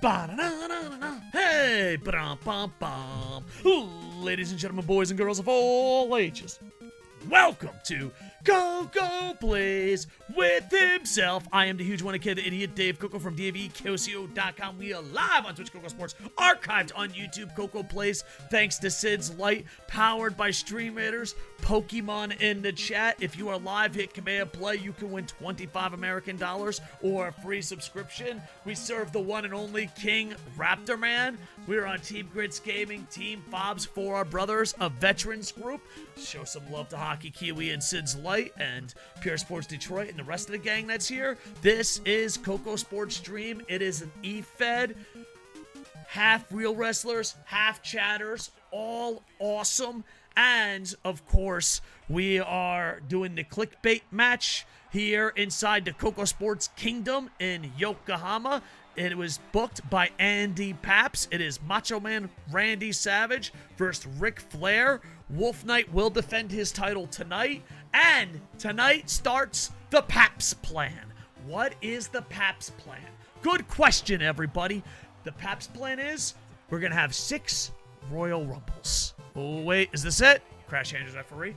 Hey, ba-dum-bum-bum. Ladies and gentlemen, boys and girls of all ages, welcome to Go Plays with himself. I am the huge one kid, the idiot Dave Koco from DAVKOCO.com. We are live on Twitch Koco Sports, archived on YouTube Koco Plays, thanks to Sid's Light, powered by Stream Raiders. Pokemon in the chat. If you are live, hit command play. You can win 25 American dollars or a free subscription. We serve the one and only King Raptor Man. We are on Team Grits Gaming, Team Fobs for our brothers, a veterans group. Show some love to Hockey Kiwi and Sid's Light and Pure Sports Detroit and the rest of the gang that's here. This is Koco Sports Stream. It is an E-Fed half real wrestlers, half chatters, all awesome. And of course, we are doing the clickbait match here inside the Koco Sports Kingdom in Yokohama. It was booked by Andy Paps. It is Macho Man Randy Savage versus Ric Flair. Wolf Knight will defend his title tonight. And tonight starts the Paps plan. What is the Paps plan? Good question, everybody. The Paps plan is we're going to have six Royal Rumbles. Oh, wait, is this it? Crash Andrews referee.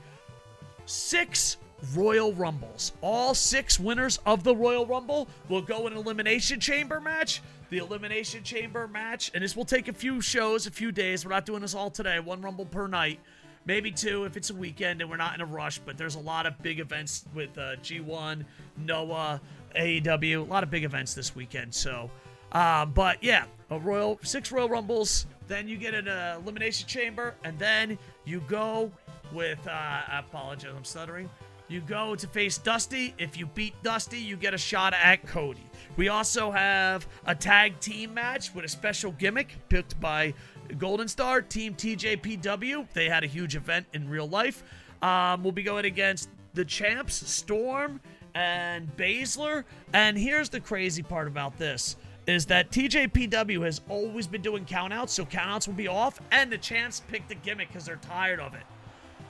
Six Royal Rumbles. All six winners of the Royal Rumble will go in Elimination Chamber match. The Elimination Chamber match, and this will take a few shows, a few days. We're not doing this all today. One Rumble per night. Maybe two if it's a weekend and we're not in a rush, but there's a lot of big events with uh, G1, Noah, AEW, a lot of big events this weekend. So, um, but yeah, a Royal, six Royal Rumbles, then you get an uh, Elimination Chamber, and then you go with, uh, I apologize, I'm stuttering. You go to face Dusty. If you beat Dusty, you get a shot at Cody. We also have a tag team match with a special gimmick picked by Golden Star, Team TJPW. They had a huge event in real life. Um, we'll be going against the champs, Storm and Baszler. And here's the crazy part about this is that TJPW has always been doing countouts, so countouts will be off, and the champs picked the gimmick because they're tired of it.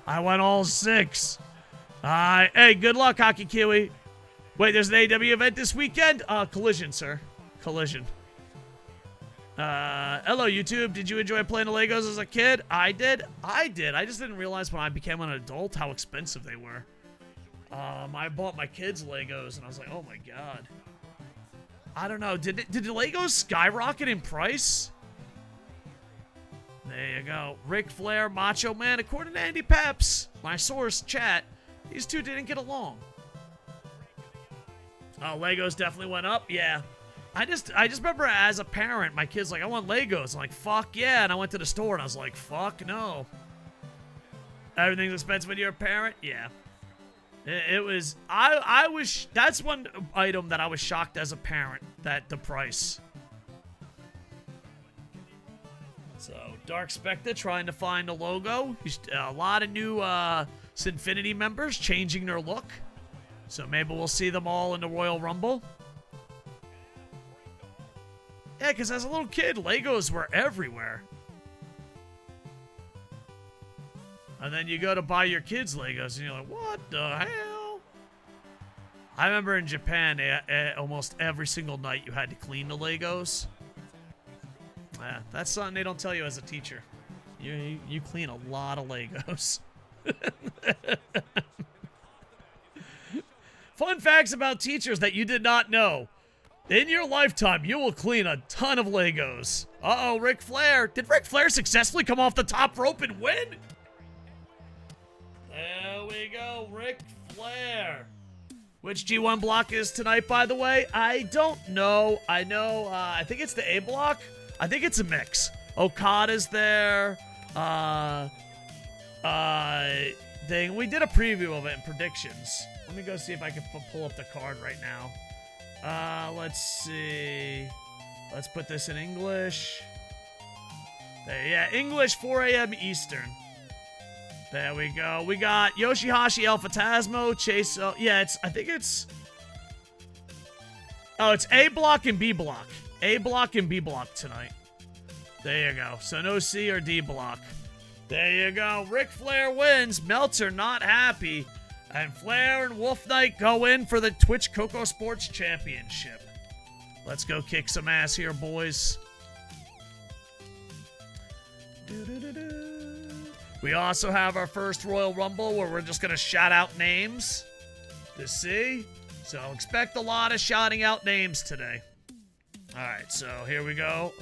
I went all six. Uh, hey, good luck, Hockey Kiwi. Wait, there's an AW event this weekend? Uh, Collision, sir. Collision. Uh, hello, YouTube. Did you enjoy playing the Legos as a kid? I did. I did. I just didn't realize when I became an adult how expensive they were. Um, I bought my kids Legos, and I was like, oh my god. I don't know. Did, did Legos skyrocket in price? There you go. Ric Flair, Macho Man. According to Andy Paps, my source, chat, these two didn't get along. Oh, Legos definitely went up. Yeah. I just I just remember as a parent, my kid's like, I want Legos. I'm like, fuck yeah. And I went to the store and I was like, fuck no. Everything's expensive when you're a parent? Yeah. It, was I I was that's one item that I was shocked as a parent that the price. So Dark Spectre trying to find a logo. A lot of new uh Sinfinity members changing their look. So maybe we'll see them all in the Royal Rumble. Yeah, because as a little kid, Legos were everywhere. And then you go to buy your kids Legos, and you're like, what the hell? I remember in Japan, eh, eh, almost every single night you had to clean the Legos. Yeah, that's something they don't tell you as a teacher. You, you, you clean a lot of Legos. Fun facts about teachers that you did not know. In your lifetime, you will clean a ton of Legos. Uh-oh, Ric Flair. Did Ric Flair successfully come off the top rope and win? There we go, Ric Flair. Which G1 block is tonight, by the way? I don't know. I know, uh, I think it's the A block. I think it's a mix. Okada's there. Uh, uh, thing. We did a preview of it and predictions. Let me go see if I can pull up the card right now. Uh, let's see. Let's put this in English. There, yeah, English 4 a.m. Eastern. There we go. We got Yoshihashi El Phantasmo, Chase. Oh, yeah, it's. I think it's. Oh, it's A block and B block. A block and B block tonight. There you go. So no C or D block. There you go. Ric Flair wins. Meltzer not happy. And Flair and Wolf Knight go in for the Twitch Koco Sports Championship. Let's go kick some ass here, boys. We also have our first Royal Rumble where we're just going to shout out names to see. So expect a lot of shouting out names today. All right, so here we go.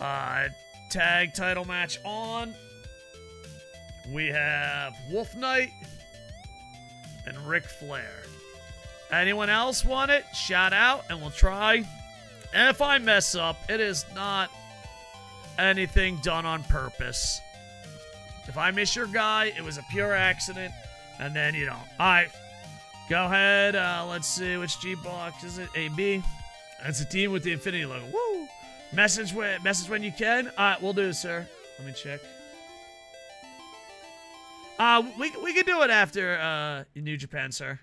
Uh, tag title match on. We have Wolf Knight and Ric Flair. Anyone else want it? Shout out and we'll try. And if I mess up, it is not anything done on purpose. If I miss your guy, it was a pure accident. And then, you know, all right. Go ahead. Uh, let's see. Which G box is it? AB. That's a team with the Infinity logo. Woo! Message when, message when you can. All right, we'll do, sir. Let me check. Uh, we, we can do it after uh, New Japan, sir.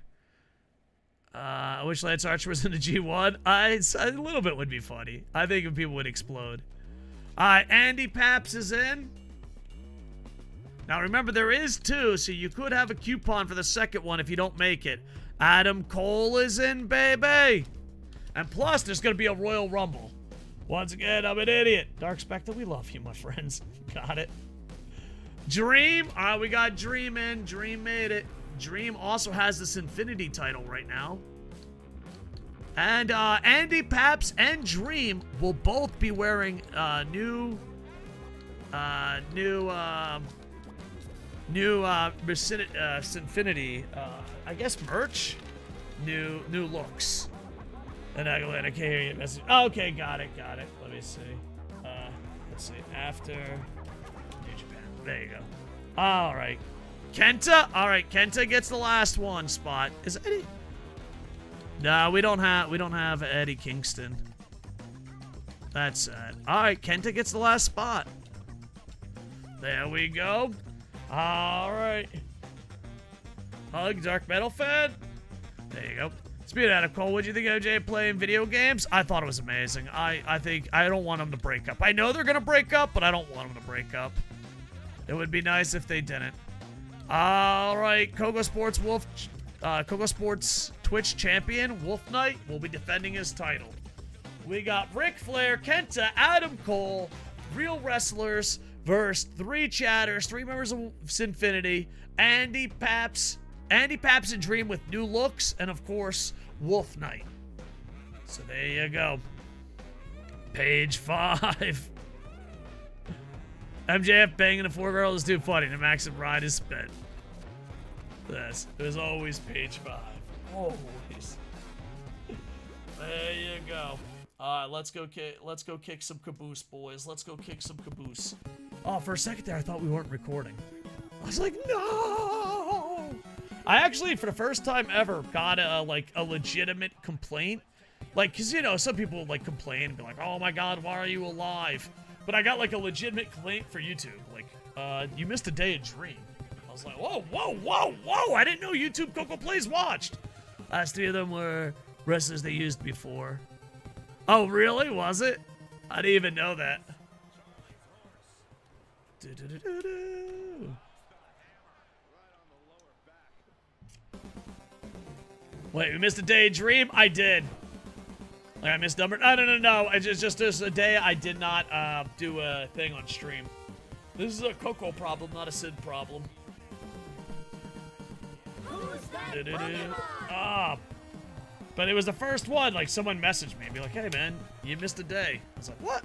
Uh, I wish Lance Archer was in the G1. I, a little bit would be funny. I think people would explode. All right, Andy Paps is in. Now remember, there is two, so you could have a coupon for the second one if you don't make it. Adam Cole is in, baby. And plus, there's going to be a Royal Rumble. Once again, I'm an idiot. Dark Spectre, we love you, my friends. got it. Dream. All right, we got Dream in. Dream made it. Dream also has this Infinity title right now. And uh, Andy Paps and Dream will both be wearing uh, new, uh, new, um, new uh, uh, Infinity, uh, I guess merch, new, new looks. And I, I can't hear you message. Oh, okay, got it, got it. Let me see. Uh, let's see. After New Japan. There you go. All right. Kenta. All right, Kenta gets the last one spot. Is Eddie? No, we don't have we don't have Eddie Kingston. That's sad. All right, Kenta gets the last spot. There we go. All right. Hug Dark Metal fan. There you go. Speed out of Cole, what do you think OJ playing video games? I thought it was amazing. I, I think I don't want them to break up. I know they're gonna break up, but I don't want them to break up. It would be nice if they didn't. All right, Koco Sports Wolf, uh, Koco Sports Twitch champion Wolf Knight will be defending his title. We got Ric Flair, Kenta, Adam Cole, real wrestlers versus three chatters, three members of Sinfinity, Andy Paps, Andy Paps and Dream with new looks, and of course Wolf Knight. So there you go. Page five. MJF banging a four girl is too funny. The max and ride is spent. This is always page five. Always. there you go. Alright, let's go kick let's go kick some caboose, boys. Let's go kick some caboose. Oh, for a second there I thought we weren't recording. I was like, no! I actually, for the first time ever, got a like a legitimate complaint. Like, cause you know, some people like complain and be like, oh my god, why are you alive? But I got like a legitimate complaint for YouTube. Like, uh, you missed a day of dream. I was like, whoa, whoa, whoa, whoa! I didn't know YouTube Koco Plays watched. Last three of them were wrestlers they used before. Oh, really? Was it? I didn't even know that. Wait, we missed a day of dream? I did. Like I missed number. No, no, no, no. It's just, just this a day I did not uh, do a thing on stream. This is a Koco problem, not a Sid problem. Ah. But it was the first one. Like someone messaged me and be like, "Hey man, you missed a day." I was like, "What?"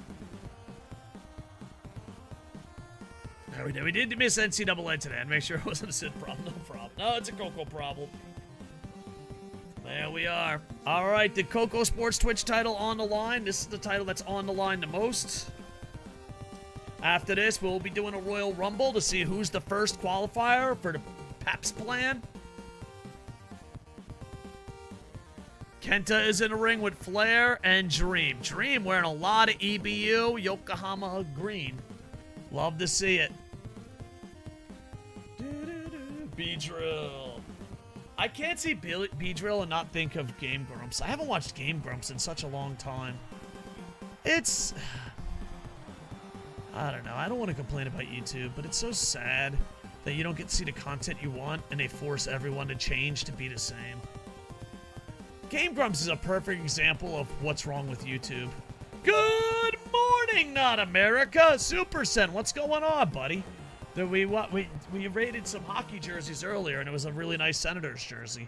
No, we did. We did miss NCAA today, and make sure it wasn't a Sid problem. No problem. No, it's a Koco problem. There we are. All right, the Koco Sports Twitch title on the line. This is the title that's on the line the most. After this, we'll be doing a Royal Rumble to see who's the first qualifier for the PAPS plan. Kenta is in the ring with Flair and Dream. Dream wearing a lot of EBU Yokohama green. Love to see it. Beedrill. I can't see Beedrill and not think of Game Grumps. I haven't watched Game Grumps in such a long time. It's... I don't know. I don't want to complain about YouTube, but it's so sad that you don't get to see the content you want and they force everyone to change to be the same. Game Grumps is a perfect example of what's wrong with YouTube. Good morning, not America. Super Sen, what's going on, buddy? That we what we we rated some hockey jerseys earlier, and it was a really nice Senators jersey.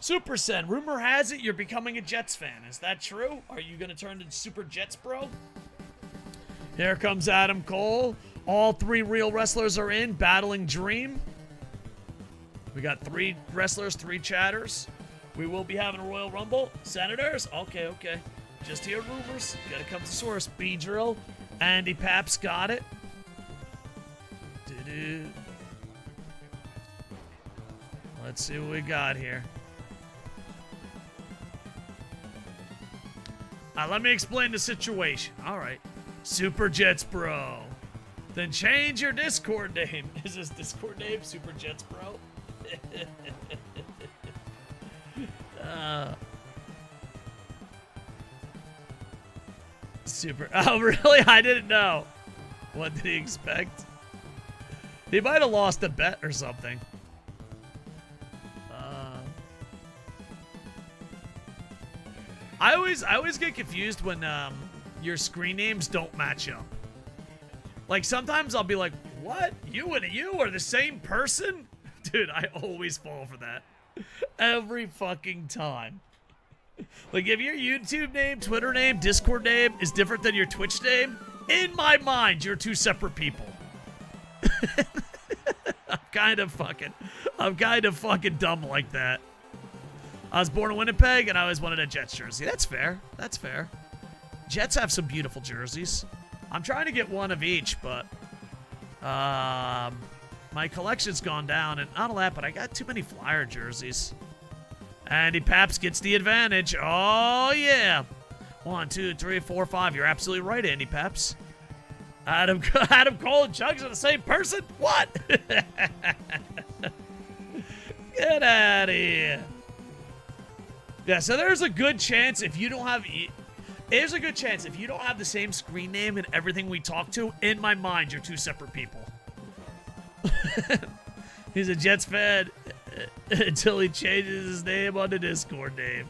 Super Sen, rumor has it you're becoming a Jets fan. Is that true? Are you gonna turn into Super Jets, bro? Here comes Adam Cole. All three real wrestlers are in, battling Dream. We got three wrestlers, three chatters. We will be having a Royal Rumble. Senators? Okay, okay. Just hear rumors. Gotta come to source. Beedrill. Andy Paps got it. Let's see what we got here. Uh, let me explain the situation. All right. Super Jets Bro. Then change your Discord name. Is this Discord name Super Jets Bro? uh, super. Oh, really? I didn't know. What did he expect? He might have lost a bet or something. Uh, I always, I always get confused when um, your screen names don't match up. Like sometimes I'll be like, "What? You and you are the same person?" Dude, I always fall for that. Every fucking time. Like if your YouTube name, Twitter name, Discord name is different than your Twitch name, in my mind, you're two separate people. I'm kind of fucking, I'm kind of fucking dumb like that. I was born in Winnipeg and I always wanted a Jets jersey. That's fair. That's fair. Jets have some beautiful jerseys. I'm trying to get one of each, but um, my collection's gone down, and not a lot, but I got too many Flyer jerseys. Andy Paps gets the advantage. Oh, yeah. One, two, three, four, five. You're absolutely right, Andy Paps. Adam, Adam Cole and Chugs are the same person? What? Get out of here. Yeah, so there's a good chance if you don't have... There's a good chance if you don't have the same screen name and everything we talk to, in my mind, you're two separate people. He's a Jets fan until he changes his name on the Discord name.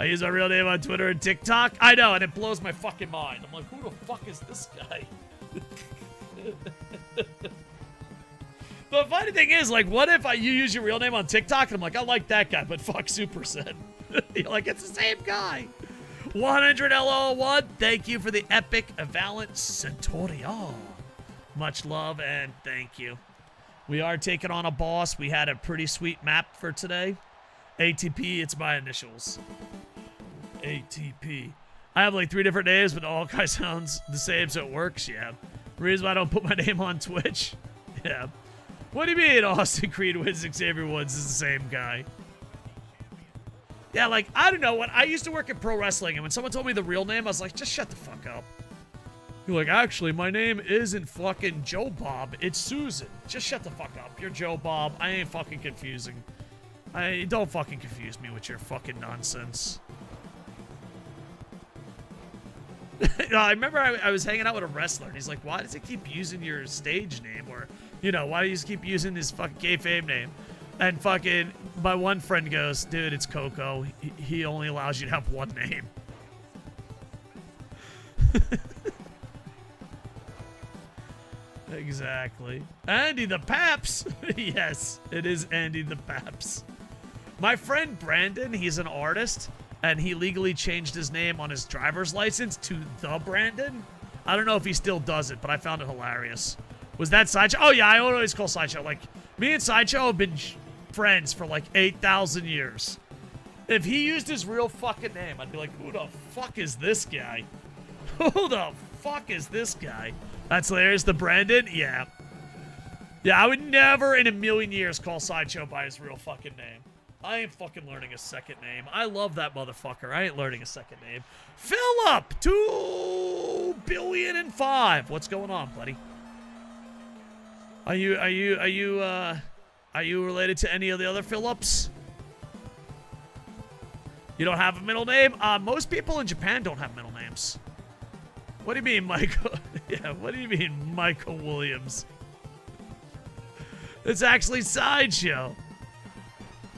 I use my real name on Twitter and TikTok. I know, and it blows my fucking mind. I'm like, who the fuck is this guy? the funny thing is, like, what if I you use your real name on TikTok and I'm like, I like that guy, but fuck Super. You're like, it's the same guy. 100 LO1, thank you for the epic Valent Centurion. Much love and thank you. We are taking on a boss. We had a pretty sweet map for today. ATP, it's my initials. ATP. I have like three different names, but all kind of sounds the same, so it works, yeah. Reason why I don't put my name on Twitch. Yeah. What do you mean Austin Creed wins Xavier Woods is the same guy? Yeah, like, I don't know. When I used to work at pro wrestling, and when someone told me the real name, I was like, just shut the fuck up. You're like, actually, my name isn't fucking Joe Bob. It's Susan. Just shut the fuck up. You're Joe Bob. I ain't fucking confusing. I don't fucking confuse me with your fucking nonsense. I remember I, I, was hanging out with a wrestler, and he's like, "Why does he keep using your stage name, or you know, why do you keep using his fucking kayfabe name?" And fucking my one friend goes, "Dude, it's Koco. He, he only allows you to have one name." exactly. Andy the Paps. yes, it is Andy the Paps. My friend Brandon, he's an artist and he legally changed his name on his driver's license to the Brandon. I don't know if he still does it, but I found it hilarious. Was that Sideshow? Oh, yeah, I always call Sideshow. Like, me and Sideshow have been friends for like 8,000 years. If he used his real fucking name, I'd be like, who the fuck is this guy? Who the fuck is this guy? That's hilarious. The Brandon? Yeah. Yeah, I would never in a million years call Sideshow by his real fucking name. I ain't fucking learning a second name. I love that motherfucker. I ain't learning a second name. Philip, two billion and five. What's going on, buddy? Are you are you are you uh are you related to any of the other Phillips? You don't have a middle name? Uh, most people in Japan don't have middle names. What do you mean, Michael? yeah, what do you mean, Michael Williams? It's actually Sideshow.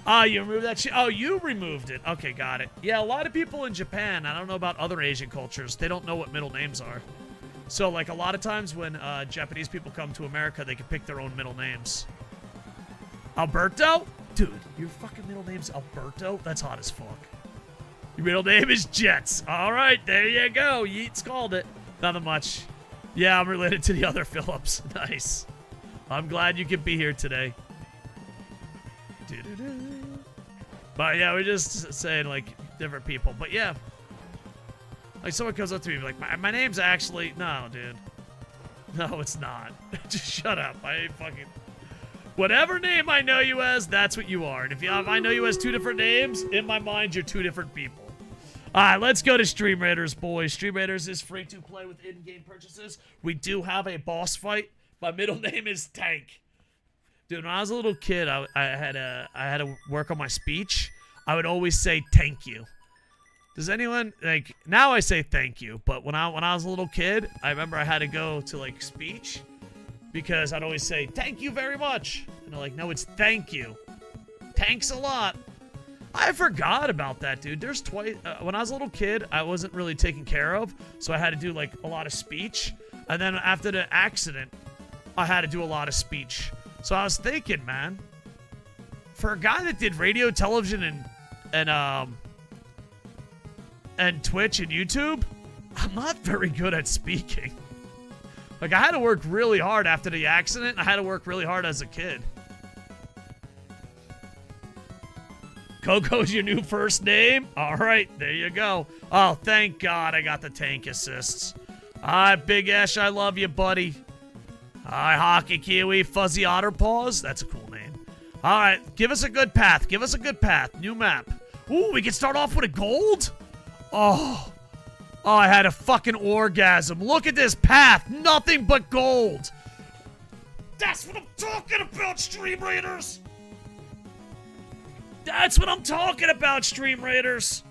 Oh, you removed that shit? Oh, you removed it. Okay, got it. Yeah, a lot of people in Japan, I don't know about other Asian cultures, they don't know what middle names are. So, like, a lot of times when uh, Japanese people come to America, they can pick their own middle names. Alberto? Dude, your fucking middle name's Alberto? That's hot as fuck. Your middle name is Jets. All right, there you go. Yeats called it. Nothing much. Yeah, I'm related to the other Phillips. Nice. I'm glad you could be here today. But yeah, we're just saying like different people. But yeah, like someone comes up to me like, my, my name's actually no, dude. No, it's not. just shut up. I fucking. Whatever name I know you as, that's what you are. And if, you, if I know you as two different names, in my mind, you're two different people. All right, let's go to Stream Raiders, boys. Stream Raiders is free to play with in-game purchases. We do have a boss fight. My middle name is Tank. Dude, when I was a little kid, I, I had a I had to work on my speech. I would always say thank you. Does anyone like now I say thank you, but when I when I was a little kid, I remember I had to go to like speech because I'd always say thank you very much. And they're like, no, it's thank you. Thanks a lot. I forgot about that, dude. There's twice uh, when I was a little kid, I wasn't really taken care of, so I had to do like a lot of speech. And then after the accident, I had to do a lot of speech. So I was thinking, man, for a guy that did radio, television, and and um and Twitch and YouTube, I'm not very good at speaking. Like I had to work really hard after the accident. I had to work really hard as a kid. Koco's your new first name? All right, there you go. Oh, thank God I got the tank assists. All right, Big Ash, I love you, buddy. Hi, Hockey Kiwi, Fuzzy Otter Paws. That's a cool name. All right, give us a good path. Give us a good path. New map. Ooh, we can start off with a gold? Oh. Oh, I had a fucking orgasm. Look at this path. Nothing but gold. That's what I'm talking about, Stream Raiders. That's what I'm talking about, Stream Raiders.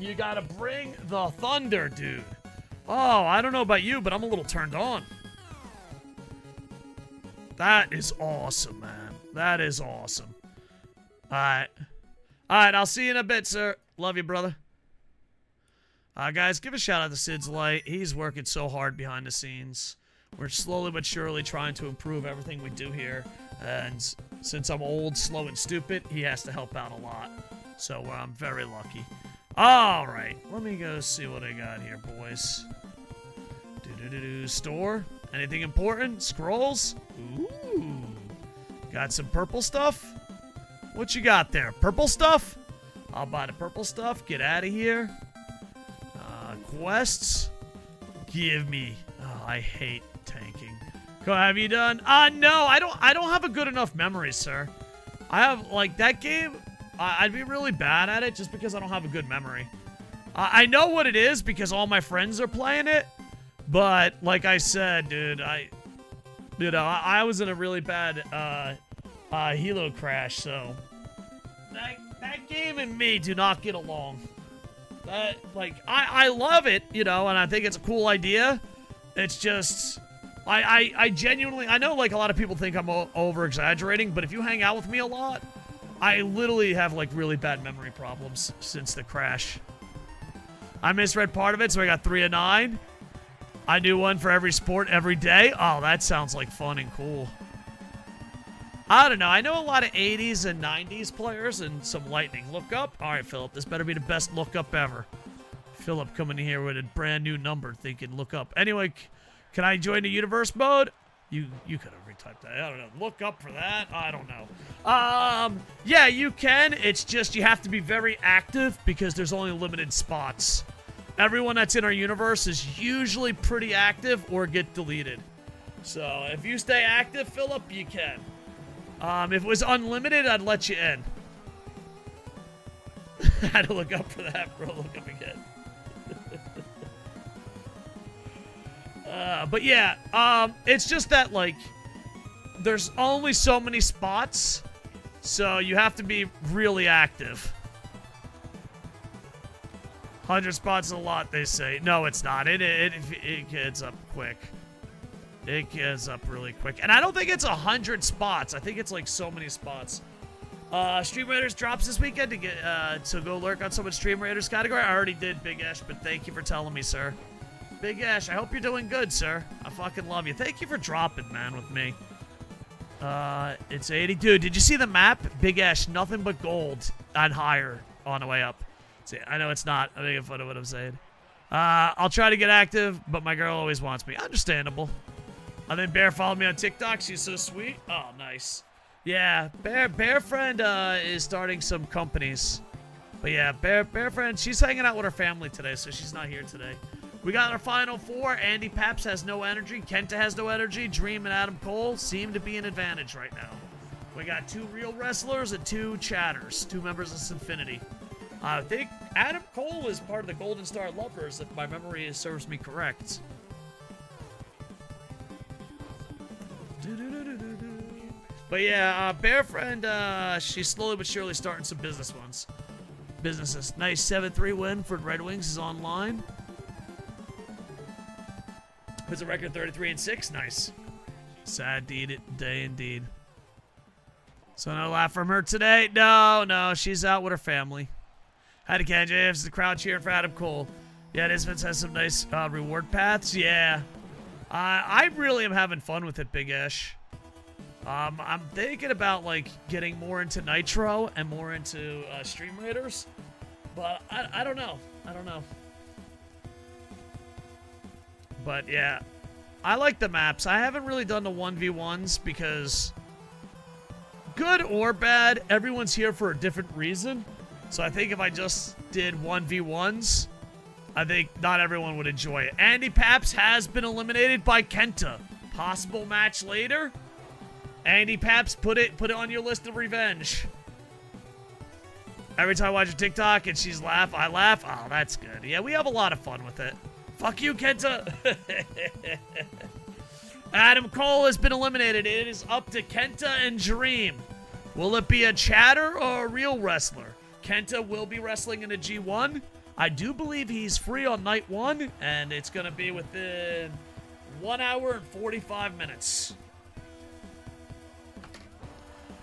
You gotta bring the thunder, dude. Oh, I don't know about you, but I'm a little turned on. That is awesome, man. That is awesome. Alright. Alright, I'll see you in a bit, sir. Love you, brother. Uh, guys, give a shout out to Sid's Light. He's working so hard behind the scenes. We're slowly but surely trying to improve everything we do here. And since I'm old, slow, and stupid, he has to help out a lot. So uh, I'm very lucky. All right, let me go see what I got here, boys. Do do do do. Store. Anything important? Scrolls? Ooh. Got some purple stuff? What you got there? Purple stuff? I'll buy the purple stuff. Get out of here. Uh, quests? Give me. Oh, I hate tanking. Have you done? Uh, no, I don't. I don't have a good enough memory, sir. I have like that game. I'd be really bad at it just because I don't have a good memory. I know what it is because all my friends are playing it, but like I said, dude, I, you know, I, I was in a really bad uh, uh, helo crash, so that that game and me do not get along. That like I I love it, you know, and I think it's a cool idea. It's just. I, I, I genuinely, I know like a lot of people think I'm over exaggerating, but if you hang out with me a lot, I literally have like really bad memory problems since the crash. I misread part of it, so I got three of nine. I do one for every sport every day. Oh, that sounds like fun and cool. I don't know. I know a lot of 80s and 90s players and some lightning. Look up. All right, Philip. This better be the best look up ever. Philip coming here with a brand new number thinking look up. Anyway, can I join the universe mode? You you could have retyped that. I don't know. Look up for that. I don't know. Um, yeah, you can. It's just you have to be very active because there's only limited spots. Everyone that's in our universe is usually pretty active or get deleted. So if you stay active, Philip, you can. Um, if it was unlimited, I'd let you in. I had to look up for that, bro. Look up again. Uh, but yeah, um, it's just that, like, there's only so many spots, so you have to be really active. 100 spots a lot, they say. No, it's not. It, it, it, it gets up quick. It gets up really quick. And I don't think it's 100 spots. I think it's, like, so many spots. Uh, Stream Raiders drops this weekend to get uh, to go lurk on someone's Stream Raiders category. I already did, Big Ash, but thank you for telling me, sir. Big Ash, I hope you're doing good, sir. I fucking love you. Thank you for dropping, man, with me. Uh, it's 80. Dude, did you see the map? Big Ash, nothing but gold and higher on the way up. See, I know it's not. I'm making fun of what I'm saying. Uh, I'll try to get active, but my girl always wants me. Understandable. And then Bear followed me on TikTok. She's so sweet. Oh, nice. Yeah, Bear Bear Friend uh, is starting some companies. But yeah, Bear Bear Friend, she's hanging out with her family today, so she's not here today. We got our final four. Andy Paps has no energy. Kenta has no energy. Dream and Adam Cole seem to be an advantage right now. We got two real wrestlers and two chatters, two members of Sinfinity. I think Adam Cole is part of the Golden Star Lovers, if my memory serves me correct. But yeah, uh, Bear Friend, uh, she's slowly but surely starting some business ones. Businesses. Nice 7-3 win for Red Wings is online. Puts a record 33 and 6. Nice. Sad deed, day indeed. So no laugh from her today. No, no, she's out with her family. Hi to James, the crowd cheering for Adam Cole. Yeah, this Nisbets has some nice uh, reward paths. Yeah. Uh, I really am having fun with it, Big Ash. Um, I'm thinking about, like, getting more into Nitro and more into uh, Stream Raiders. But I, I don't know. I don't know. But yeah, I like the maps. I haven't really done the 1v1s because good or bad, everyone's here for a different reason. So I think if I just did 1v1s, I think not everyone would enjoy it. Andy Paps has been eliminated by Kenta. Possible match later? Andy Paps, put it put it on your list of revenge. Every time I watch a TikTok and she's laugh, I laugh. Oh, that's good. Yeah, we have a lot of fun with it. Fuck you, Kenta. Adam Cole has been eliminated. It is up to Kenta and Dream. Will it be a chatter or a real wrestler? Kenta will be wrestling in a G1. I do believe he's free on night one, and it's going to be within one hour and 45 minutes.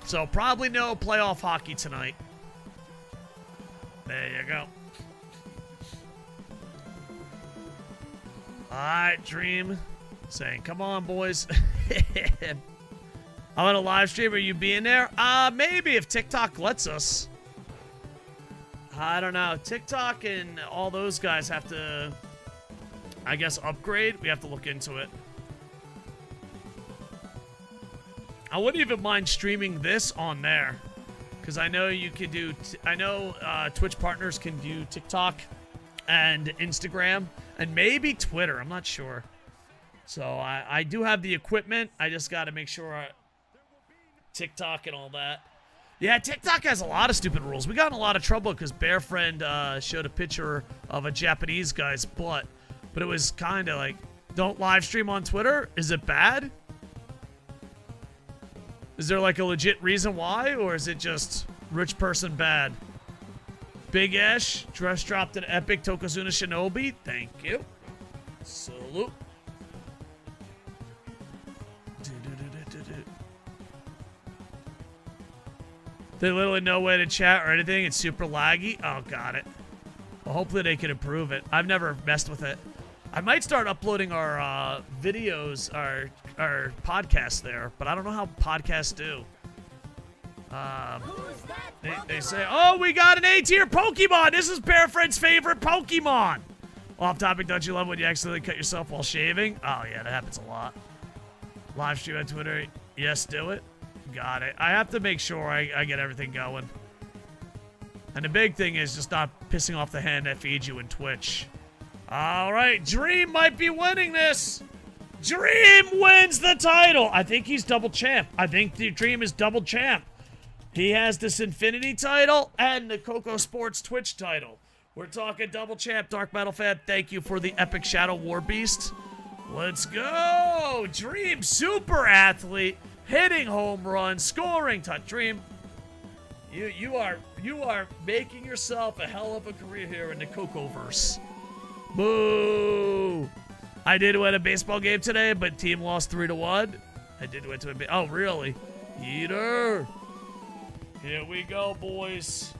So probably no playoff hockey tonight. There you go. Alright, Dream. Saying, come on, boys. I'm on a live stream. Are you being there? Uh, maybe if TikTok lets us. I don't know. TikTok and all those guys have to, I guess, upgrade. We have to look into it. I wouldn't even mind streaming this on there. Because I know you can do, I know uh, Twitch partners can do TikTok and Instagram and maybe Twitter. I'm not sure. So I, I do have the equipment. I just got to make sure I, TikTok and all that. Yeah, TikTok has a lot of stupid rules. We got in a lot of trouble because Bear Friend uh, showed a picture of a Japanese guy's butt. But it was kind of like, don't live stream on Twitter? Is it bad? Is there like a legit reason why? Or is it just rich person bad? Big Ash, dress dropped an epic Tokozuna Shinobi. Thank you. Salute. There's literally no way to chat or anything. It's super laggy. Oh, got it. Well, hopefully they can improve it. I've never messed with it. I might start uploading our uh, videos, our our podcasts there, but I don't know how podcasts do. Um, they, they say, oh, we got an A-tier Pokemon. This is Bear Friend's favorite Pokemon. Off topic, don't you love when you accidentally cut yourself while shaving? Oh, yeah, that happens a lot. Live stream on Twitter. Yes, do it. Got it. I have to make sure I, I get everything going. And the big thing is just not pissing off the hand that feeds you in Twitch. All right, Dream might be winning this. Dream wins the title. I think he's double champ. I think the Dream is double champ. He has this Infinity title and the Koco Sports Twitch title. We're talking double champ, Dark Metal fan. Thank you for the epic Shadow War Beast. Let's go. Dream super athlete hitting home runs, scoring touch. Dream, you you are you are making yourself a hell of a career here in the Kocoverse. Boo! I did win a baseball game today, but team lost three to one. I did win to a. Oh, really? Eater. Here we go, boys.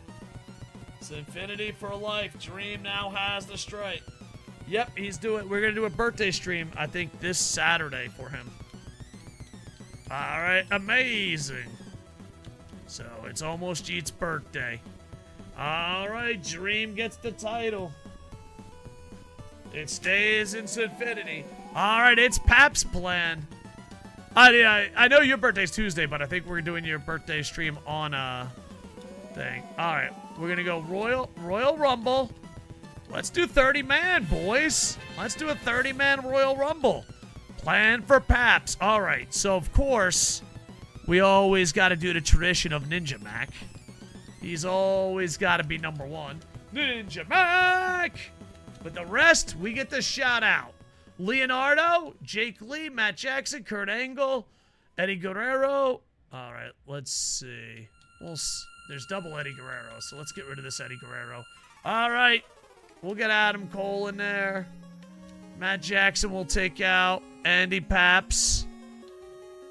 It's infinity for life. Dream now has the strike. Yep, he's doing. We're gonna do a birthday stream. I think this Saturday for him. All right, amazing. So it's almost Jeet's birthday. All right, Dream gets the title. It stays in infinity. All right, it's Pap's plan. I, I I know your birthday's Tuesday, but I think we're doing your birthday stream on a thing. All right, we're gonna go Royal Royal Rumble. Let's do 30 man, boys. Let's do a 30 man Royal Rumble. Plan for Paps. All right, so of course we always got to do the tradition of Ninja Mac. He's always got to be number one. Ninja Mac. But the rest, we get the shout out. Leonardo, Jake Lee, Matt Jackson, Kurt Angle, Eddie Guerrero. All right, let's see. Well, there's double Eddie Guerrero, so let's get rid of this Eddie Guerrero. All right, we'll get Adam Cole in there. Matt Jackson will take out Andy Paps.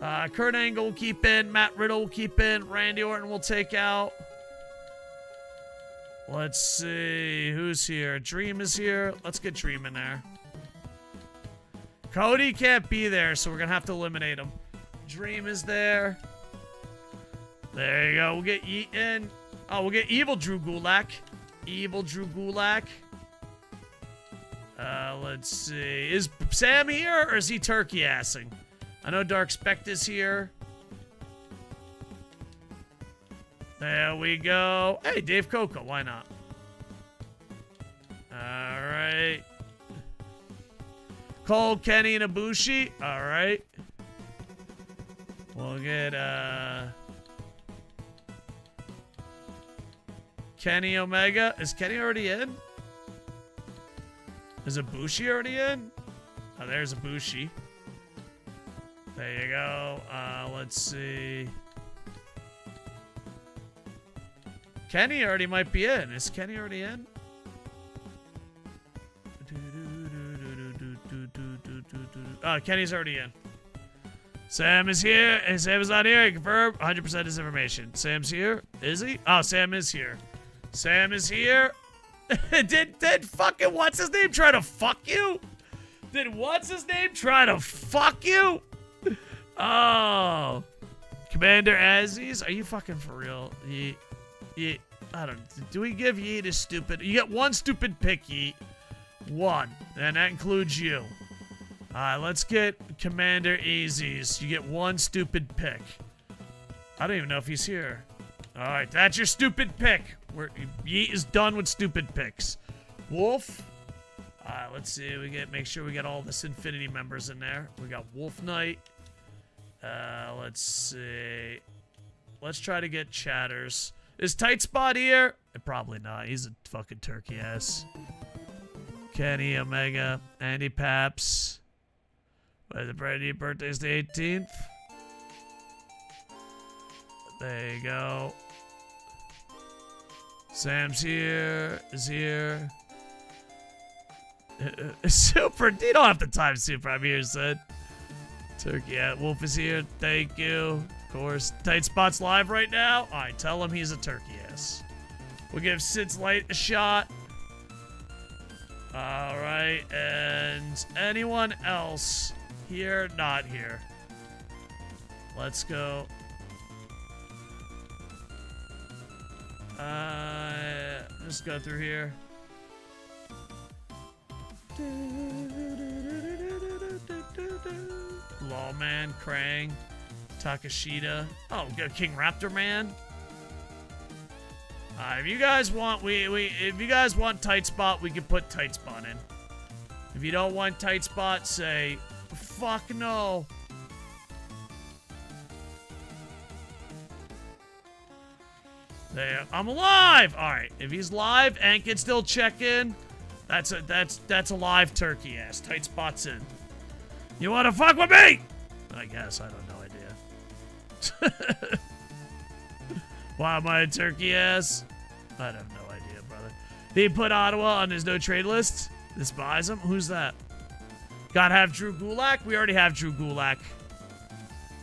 Uh, Kurt Angle will keep in. Matt Riddle will keep in. Randy Orton will take out. Let's see. Who's here? Dream is here. Let's get Dream in there. Cody can't be there, so we're going to have to eliminate him. Dream is there. There you go. We'll get Yeet in. Oh, we'll get Evil Drew Gulak. Evil Drew Gulak. Uh, let's see. Is Sam here, or is he turkey assing? I know Dark Spect is here. There we go. Hey, Dave Koco, why not? Alright. Cole, Kenny, and Ibushi. Alright. We'll get, uh... Kenny Omega. Is Kenny already in? Is Ibushi already in? Oh, there's Ibushi. There you go. Uh, let's see. Kenny already might be in. Is Kenny already in? Oh, Kenny's already in. Sam is here. Hey, Sam is not here. I confirm 100% his information. Sam's here. Is he? Oh, Sam is here. Sam is here. did did fucking what's his name try to fuck you? Did what's his name try to fuck you? Oh. Commander Aziz, are you fucking for real? Yeet. Yeet. I don't do we give Yeet a stupid you get one stupid pick, Yeet. One. And that includes you. Alright, let's get Commander Aziz. You get one stupid pick. I don't even know if he's here. Alright, that's your stupid pick. We're, Yeet is done with stupid picks. Wolf. Alright, let's see. We get make sure we get all this Infinity members in there. We got Wolf Knight. Uh, let's see. Let's try to get Chatters. Is Tight Spot here? Probably not. He's a fucking turkey ass. Kenny Omega, Andy Paps. Wait, the Brady birthday's the 18th. There you go. Sam's here. Is here. Uh, uh, Super. You don't have the time, Super. I'm here, son. Turkey. Yeah, Wolf is here. Thank you. Of course. Tight Spot's live right now. All right, tell him he's a turkey ass. We'll give Sid's Light a shot. All right, and anyone else here? Not here. Let's go. Uh, just go through here. Lawman, Krang, Takeshita. Oh, good King Raptor Man. Uh, if you guys want, we we if you guys want tight spot, we can put tight spot in. If you don't want tight spot, say fuck no. There, I'm alive. All right, if he's live and can still check in, that's a that's that's a live turkey ass. Tight spots in. You want to fuck with me? I guess I don't know idea. Why am I a turkey ass? I have no idea, brother. He put Ottawa on his no trade list. This buys him. Who's that? Gotta have Drew Gulak. We already have Drew Gulak.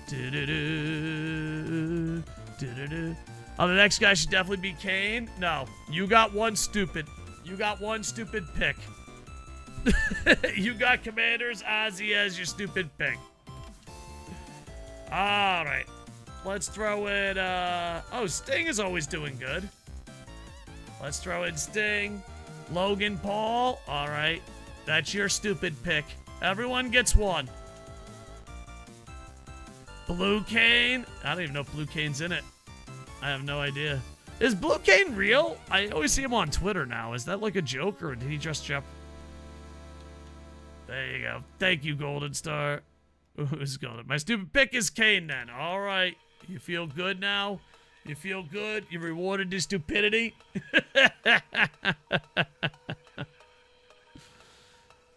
Do do do do do do. Oh, the next guy should definitely be Kane. No, you got one stupid. You got one stupid pick. you got Commanders Ozzy as your stupid pick. All right. Let's throw in, uh... Oh, Sting is always doing good. Let's throw in Sting. Logan Paul. All right. That's your stupid pick. Everyone gets one. Blue Kane. I don't even know if Blue Kane's in it. I have no idea. Is Blue Kane real? I always see him on Twitter now. Is that like a joke or did he just jump? There you go. Thank you, Golden Star. Who's going? My stupid pick is Kane then. All right. You feel good now? You feel good? You rewarded your stupidity?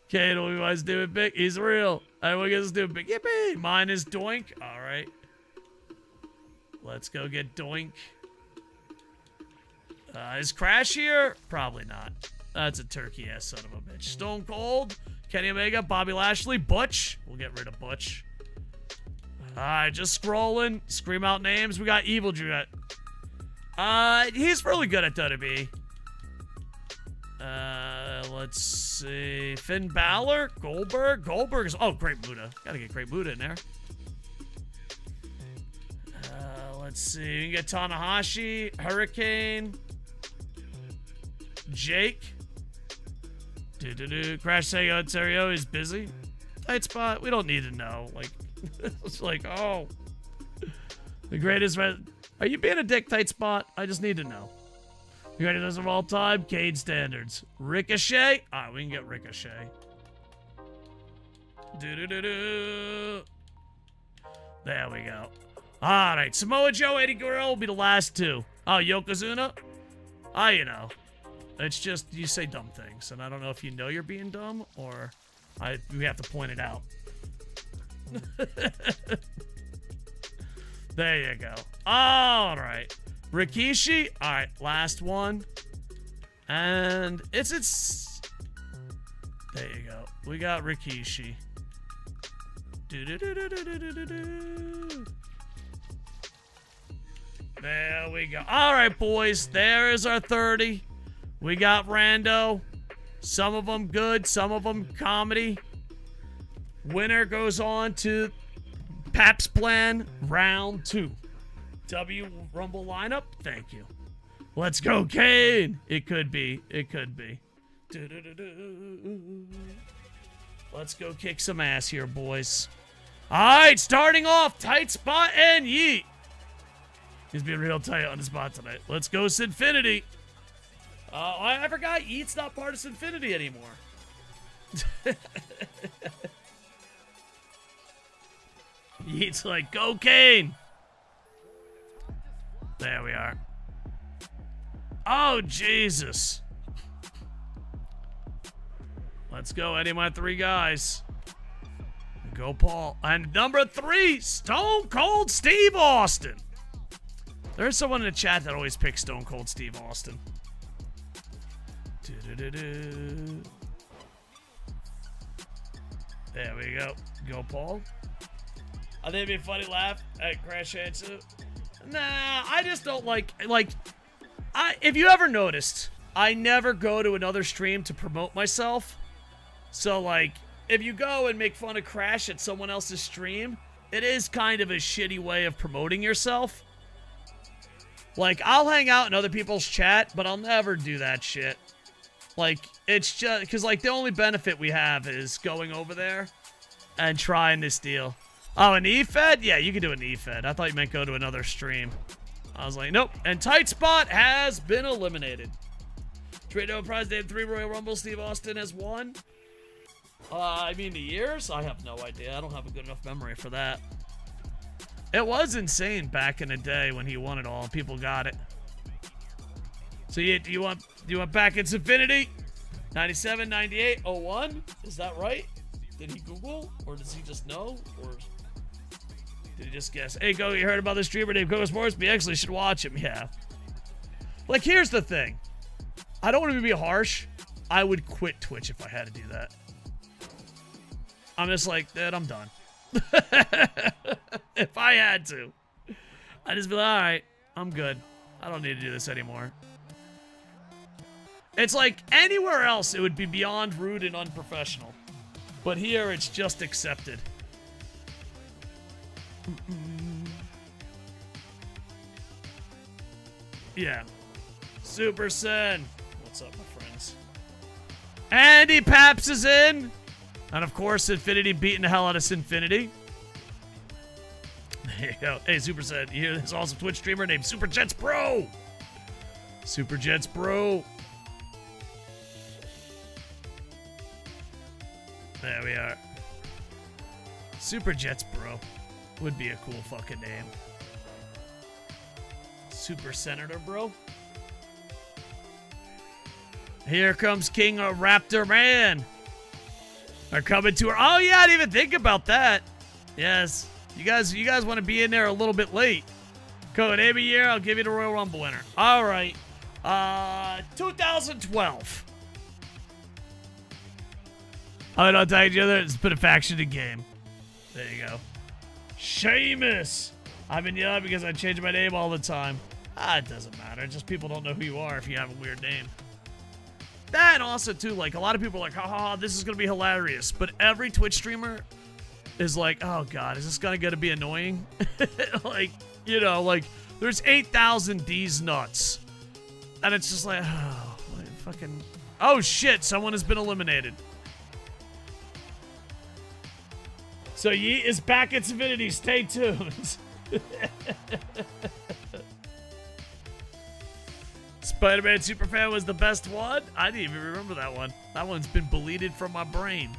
Kane will be my stupid pick. He's real. I will get stupid pick. Yippee! Mine is Doink. All right. Let's go get Doink. Uh, is Crash here? Probably not. That's a turkey ass son of a bitch. Stone Cold, Kenny Omega, Bobby Lashley, Butch. We'll get rid of Butch. Alright, just scrolling. Scream out names. We got Evil Jet. Uh, he's really good at WWE. Uh, let's see. Finn Balor, Goldberg. Goldberg is. Oh, Great Muta. Gotta get Great Muta in there. Let's see. We can get Tanahashi, Hurricane, Jake. Do do do. Crash Sega Ontario is busy. Tight spot. We don't need to know. Like, it's like, oh, the greatest. Are you being a dick? Tight spot. I just need to know. The greatest of all time. Cade standards. Ricochet. Ah, we can get Ricochet. Do do do do. There we go. All right, Samoa Joe, Eddie Guerrero will be the last two. Oh, Yokozuna. Ah, you know. It's just you say dumb things, and I don't know if you know you're being dumb or I we have to point it out. there you go. All right, Rikishi. All right, last one, and it's it's. There you go. We got Rikishi. Do do do do do do do do. There we go. All right, boys. There is our 30. We got Rando. Some of them good, some of them comedy. Winner goes on to Pap's Plan round two. W Rumble lineup. Thank you. Let's go, Kane. It could be. It could be. Let's go kick some ass here, boys. All right, starting off, tight spot and yeet. He's being real tight on the spot tonight. Let's go, Sinfinity. Uh, I, I forgot Eat's not part of Infinity anymore. Yeet's like, cocaine. There we are. Oh, Jesus. Let's go, Eddie, my three guys. Go, Paul. And number three, Stone Cold Steve Austin. There's someone in the chat that always picks Stone Cold Steve Austin. There we go. Go, Paul. I think it'd be a funny laugh at Crash Answer. Nah, I just don't like like. I if you ever noticed, I never go to another stream to promote myself. So like, if you go and make fun of Crash at someone else's stream, it is kind of a shitty way of promoting yourself. Like, I'll hang out in other people's chat, but I'll never do that shit. Like, it's just because like the only benefit we have is going over there and trying this deal. Oh, an E-Fed? Yeah, you can do an E-Fed. I thought you meant go to another stream. I was like, nope. And Tight Spot has been eliminated. Trade Prize Day 3 Royal Rumble. Steve Austin has won. Uh, I mean, the years? I have no idea. I don't have a good enough memory for that. It was insane back in the day when he won it all. People got it. So you, do you want do you want back in Infinity? 97, 98, 01? Is that right? Did he Google? Or does he just know? Or did he just guess? Hey, Go, you heard about this streamer named Koco Sports? We actually should watch him, yeah. Like, here's the thing. I don't want to be harsh. I would quit Twitch if I had to do that. I'm just like, dude, I'm done. if I had to. I'd just be like, alright, I'm good. I don't need to do this anymore. It's like anywhere else, it would be beyond rude and unprofessional. But here, it's just accepted. Mm-hmm. Yeah. Super Sen. What's up, my friends? Andy Paps is in. And of course, Infinity beating the hell out of Infinity. Hey, Super Sen, you hear this awesome Twitch streamer named Super Jets Bro? Super Jets Bro. There we are. Super Jets Bro. Would be a cool fucking name. Super Senator Bro. Here comes King of Raptor Man. Are coming to her. Oh yeah, I didn't even think about that. Yes. You guys you guys want to be in there a little bit late. Code every year, I'll give you the Royal Rumble winner. Alright. Uh 2012. I don't tell each other, let's put a faction to game. There you go. Seamus! I've been yelling because I change my name all the time. Ah, it doesn't matter. Just people don't know who you are if you have a weird name. That also too, like a lot of people are like, ha ha, ha this is gonna be hilarious. But every Twitch streamer is like, oh god, is this gonna gonna be annoying? like, you know, like there's 8,000 D's nuts. And it's just like, oh, like, fucking. Oh shit, someone has been eliminated. So Yeet is back at Divinity. Stay tuned. Spider-Man Superfan was the best one? I didn't even remember that one. That one's been deleted from my brain.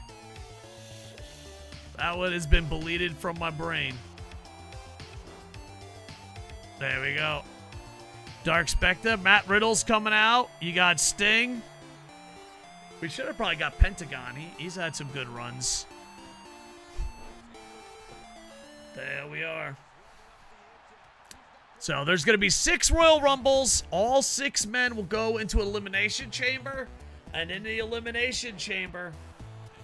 That one has been deleted from my brain. There we go. Dark Spectre, Matt Riddle's coming out. You got Sting. We should have probably got Pentagon. He, he's had some good runs. There we are. So there's going to be six Royal Rumbles. All six men will go into Elimination Chamber. And in the Elimination Chamber,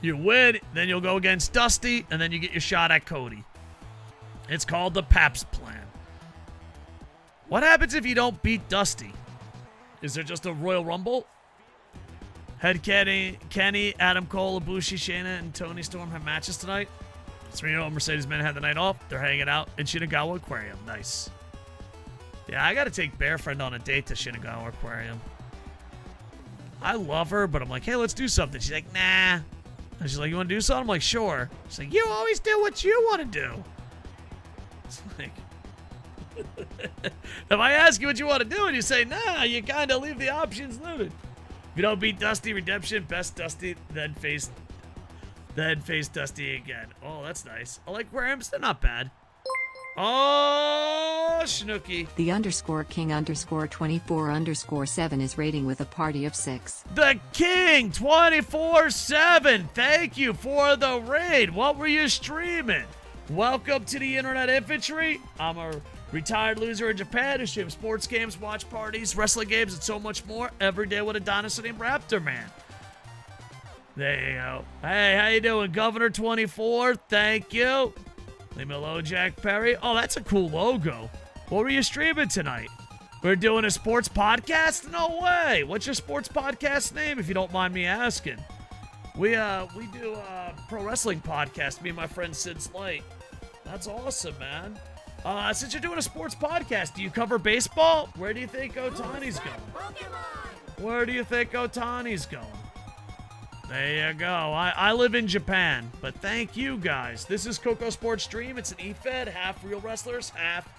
you win. Then you'll go against Dusty. And then you get your shot at Cody. It's called the Paps Plan. What happens if you don't beat Dusty? Is there just a Royal Rumble? Head Kenny, Kenny, Adam Cole, Ibushi, Shayna, and Toni Storm have matches tonight. Serena Mercedes Moné had the night off. They're hanging out in Shinagawa Aquarium. Nice. Yeah, I gotta take Bear Friend on a date to Shinagawa Aquarium. I love her, but I'm like, hey, let's do something. She's like, nah. And she's like, you wanna do something? I'm like, sure. She's like, you always do what you wanna do. It's like, if I ask you what you want to do and you say, nah, you kind of leave the options limited. If you don't beat Dusty Redemption, best Dusty, then face then face Dusty again. Oh, that's nice. I like Rams. They're not bad. Oh, Snooky. The underscore king underscore 24 underscore 7 is rating with a party of 6. The King 24 7. Thank you for the raid. What were you streaming? Welcome to the Internet Infantry. I'm a retired loser in Japan who streams sports games, watch parties, wrestling games, and so much more every day with a dinosaur named Raptor Man. There you go. Hey, how you doing, Governor 24? Thank you. Leave me alone, Jack Perry. Oh, that's a cool logo. What were you streaming tonight? We're doing a sports podcast? No way. What's your sports podcast name, if you don't mind me asking? We uh we do a pro wrestling podcast. Me and my friend Sid's Light. That's awesome, man. Uh, since you're doing a sports podcast, do you cover baseball? Where do you think Otani's going? Where do you think Otani's going? There you go. I, I live in Japan, but thank you guys. This is Koco Sports Stream. It's an E-Fed, half real wrestlers, half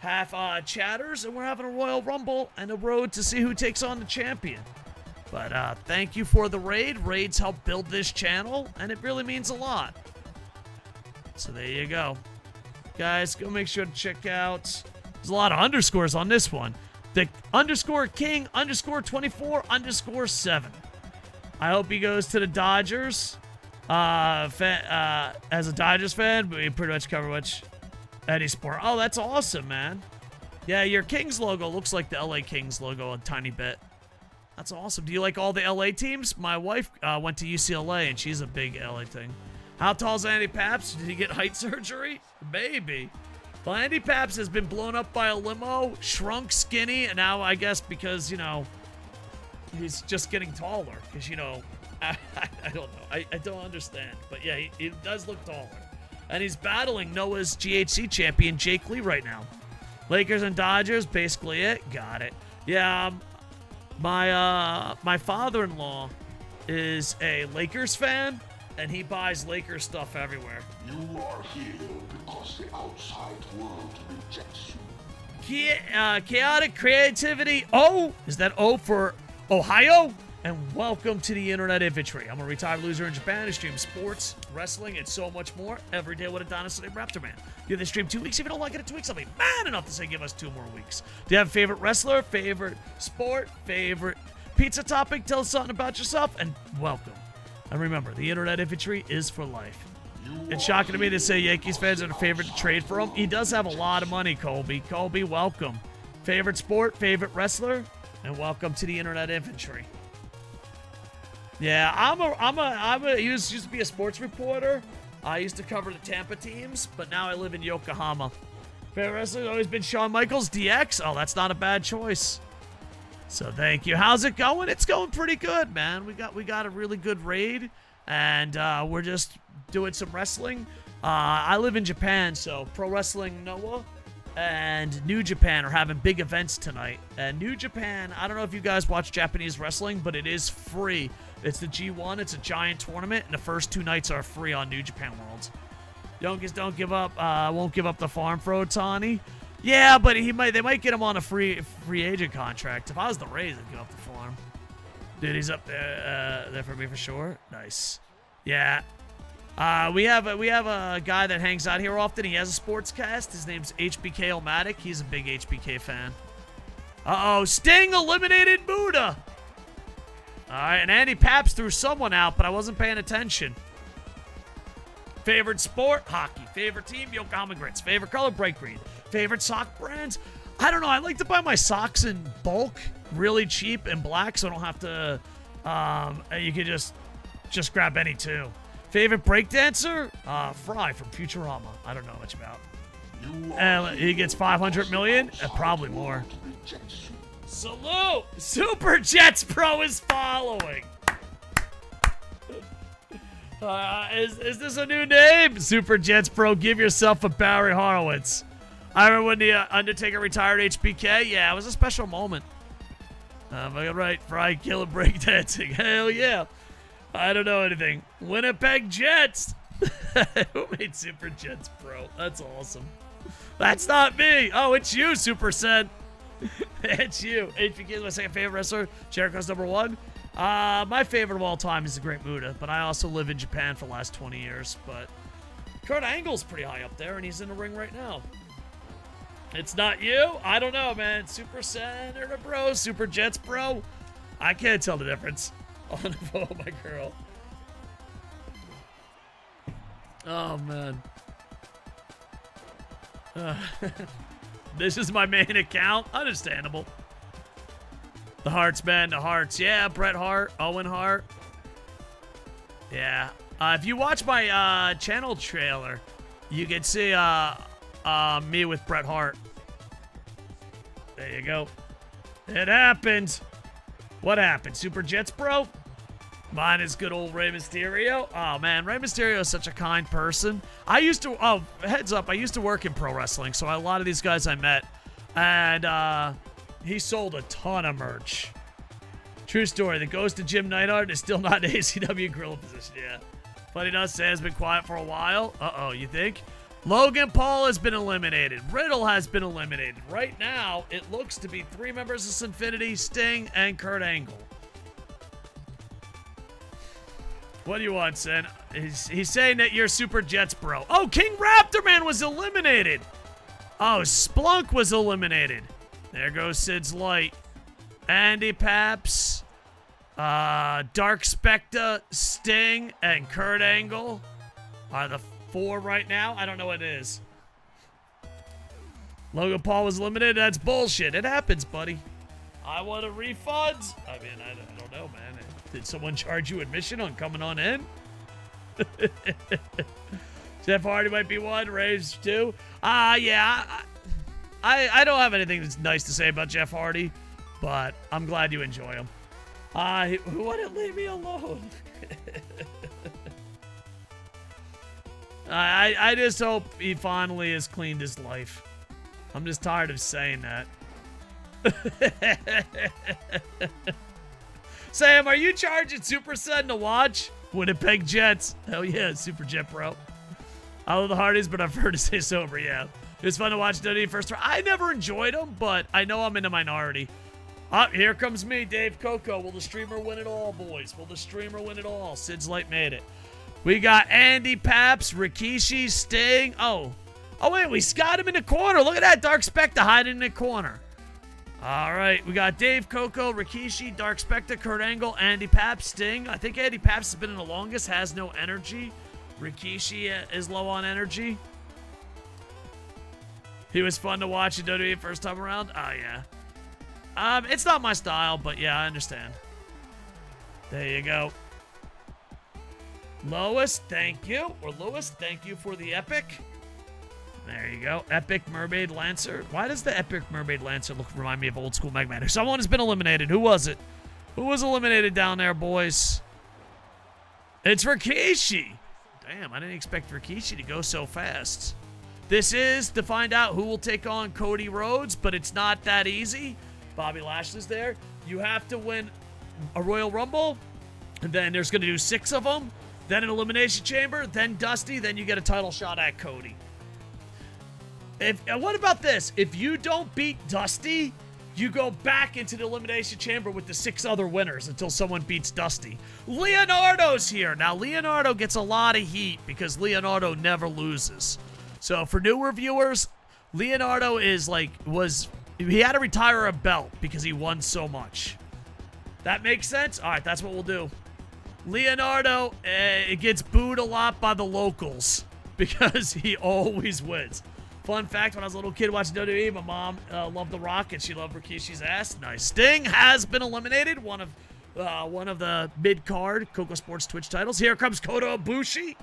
half uh, chatters, and we're having a Royal Rumble and a road to see who takes on the champion. But uh, thank you for the raid. Raids help build this channel, and it really means a lot. So there you go. Guys, go make sure to check out. There's a lot of underscores on this one. The underscore king underscore 24 underscore 7. I hope he goes to the Dodgers. Uh, uh, as a Dodgers fan, we pretty much cover much any sport. Oh, that's awesome, man. Yeah, your Kings logo looks like the LA Kings logo a tiny bit. That's awesome. Do you like all the LA teams? My wife uh, went to UCLA, and she's a big LA thing. How tall is Andy Paps? Did he get height surgery? Maybe. Well, Andy Paps has been blown up by a limo, shrunk skinny, and now I guess because, you know, he's just getting taller. Because, you know, I, I, don't know. I, I don't understand. But yeah, he, he does look taller. And he's battling Noah's GHC champion, Jake Lee, right now. Lakers and Dodgers, basically it. Got it. Yeah, um, my uh, my father-in-law is a Lakers fan, and he buys Lakers stuff everywhere. You are here because the outside world rejects you. Cha- uh, chaotic creativity. Oh, is that O for Ohio? And welcome to the Internet Infantry. I'm a retired loser in Japan. I stream sports, wrestling, and so much more every day with a dinosaur named Raptor Man. Give this stream two weeks. If you don't like it two weeks, I'll be man enough to say give us two more weeks. Do you have a favorite wrestler, favorite sport, favorite pizza topic? Tell us something about yourself, and welcome. And remember, the Internet Infantry is for life. It's shocking to me to say Yankees fans are the favorite to trade for him. He does have a lot of money, Colby. Colby, welcome. Favorite sport, favorite wrestler, and welcome to the Internet Infantry. Yeah, I'm a, I'm a, I'm a, used, used to be a sports reporter. I used to cover the Tampa teams, but now I live in Yokohama. Favorite wrestler always been Shawn Michaels, DX. Oh, that's not a bad choice. So thank you. How's it going? It's going pretty good, man. We got we got a really good raid, and uh, we're just doing some wrestling. Uh, I live in Japan, so Pro Wrestling Noah and New Japan are having big events tonight. And New Japan, I don't know if you guys watch Japanese wrestling, but it is free. It's the G1. It's a giant tournament, and the first two nights are free on New Japan Worlds. Youngest don't give up. Uh, won't give up the farm for Otani. Yeah, but he might. They might get him on a free free agent contract. If I was the Rays, I'd give up the farm. Dude, he's up there, uh, there for me for sure. Nice. Yeah. Uh, we have a, we have a guy that hangs out here often. He has a sports cast. His name's HBK Omatic. He's a big HBK fan. Uh oh, Sting eliminated Buddha. All right, and Andy Paps threw someone out, but I wasn't paying attention. Favorite sport? Hockey. Favorite team? Yokohama Grits. Favorite color? Bright green. Favorite sock brands? I don't know. I like to buy my socks in bulk, really cheap and black, so I don't have to. Um, you can just just grab any two. Favorite breakdancer? Uh, Fry from Futurama. I don't know much about. And he gets 500 million, uh, probably more. Salute! Super Jets Pro is following. Uh, is, is this a new name? Super Jets Pro, give yourself a Barry Horowitz. I remember when the uh, Undertaker retired HBK. Yeah, it was a special moment. Got right, Fry Killer Breakdancing. Hell yeah. I don't know anything. Winnipeg Jets. Who made Super Jets Pro? That's awesome. That's not me. Oh, it's you, Super Sen. it's you. HBK is my second favorite wrestler. Jericho's number one. Uh, my favorite of all time is the Great Muta, but I also live in Japan for the last 20 years. But Kurt Angle's pretty high up there, and he's in the ring right now. It's not you? I don't know, man. Super Senator or the Bro, Super Jets Bro. I can't tell the difference. On oh my girl. Oh man. Uh, this is my main account. Understandable. The Hearts, man. The Hearts. Yeah, Bret Hart, Owen Hart. Yeah. Uh, if you watch my uh, channel trailer, you can see uh, uh, me with Bret Hart. There you go. It happened. What happened? Super Jets, bro? Mine is good old Rey Mysterio. Oh, man. Rey Mysterio is such a kind person. I used to, oh, heads up, I used to work in pro wrestling, so a lot of these guys I met. And uh, he sold a ton of merch. True story. The ghost of Jim Neidhart is still not in ACW grill position yet. But he does say has been quiet for a while. Uh-oh, you think? Logan Paul has been eliminated. Riddle has been eliminated. Right now, it looks to be three members of Infinity, Sting, and Kurt Angle. What do you want, Sen? He's, he's saying that you're Super Jets, bro. Oh, King Raptor Man was eliminated. Oh, Splunk was eliminated. There goes Sid's light. Andy Paps, uh, Dark Spectre, Sting, and Kurt Angle are the four right now. I don't know what it is. Logan Paul was eliminated. That's bullshit. It happens, buddy. I want a refund. I mean, I I don't know, man. Did someone charge you admission on coming on in? Jeff Hardy might be one. Rage two. Ah, uh, yeah. I, I don't have anything that's nice to say about Jeff Hardy, but I'm glad you enjoy him. Uh, who wouldn't leave me alone? I, I just hope he finally has cleaned his life. I'm just tired of saying that. Sam, are you charging Super Sudden to watch? Winnipeg Jets. Hell yeah, Super Jet Bro. I love the Hardys, but I've heard to stay sober, yeah. It was fun to watch WWE first. I never enjoyed them, but I know I'm in a minority. Ah, here comes me, Dave Koco. Will the streamer win it all, boys? Will the streamer win it all? Sid's Light made it. We got Andy Paps, Rikishi, Sting. Oh. Oh, wait, we got him in the corner. Look at that Dark Spectre hiding in the corner. All right, we got Dave Koco, Rikishi, Dark Spectre, Kurt Angle, Andy Paps, Sting. I think Andy Paps has been in the longest, has no energy. Rikishi is low on energy. He was fun to watch in WWE first time around. Oh, yeah. Um, it's not my style, but yeah, I understand. There you go. Lois, thank you. Or Lewis, thank you for the epic. There you go. Epic Mermaid Lancer. Why does the Epic Mermaid Lancer look remind me of old school Mega Man? Someone has been eliminated. Who was it? Who was eliminated down there, boys? It's Rikishi. Damn, I didn't expect Rikishi to go so fast. This is to find out who will take on Cody Rhodes, but it's not that easy. Bobby Lashley's there. You have to win a Royal Rumble, and then there's going to do six of them, then an Elimination Chamber, then Dusty, then you get a title shot at Cody. If what about this? If you don't beat Dusty, you go back into the Elimination Chamber with the six other winners until someone beats Dusty. Leonardo's here. Now, Leonardo gets a lot of heat because Leonardo never loses. So, for newer viewers, Leonardo is like, was, he had to retire a belt because he won so much. That makes sense? All right, that's what we'll do. Leonardo uh, gets booed a lot by the locals because he always wins. Fun fact, when I was a little kid watching WWE, my mom uh, loved The Rock and she loved Rikishi's ass. Nice. Sting has been eliminated. One of uh, one of the mid-card Koco Sports Twitch titles. Here comes Kota Ibushi.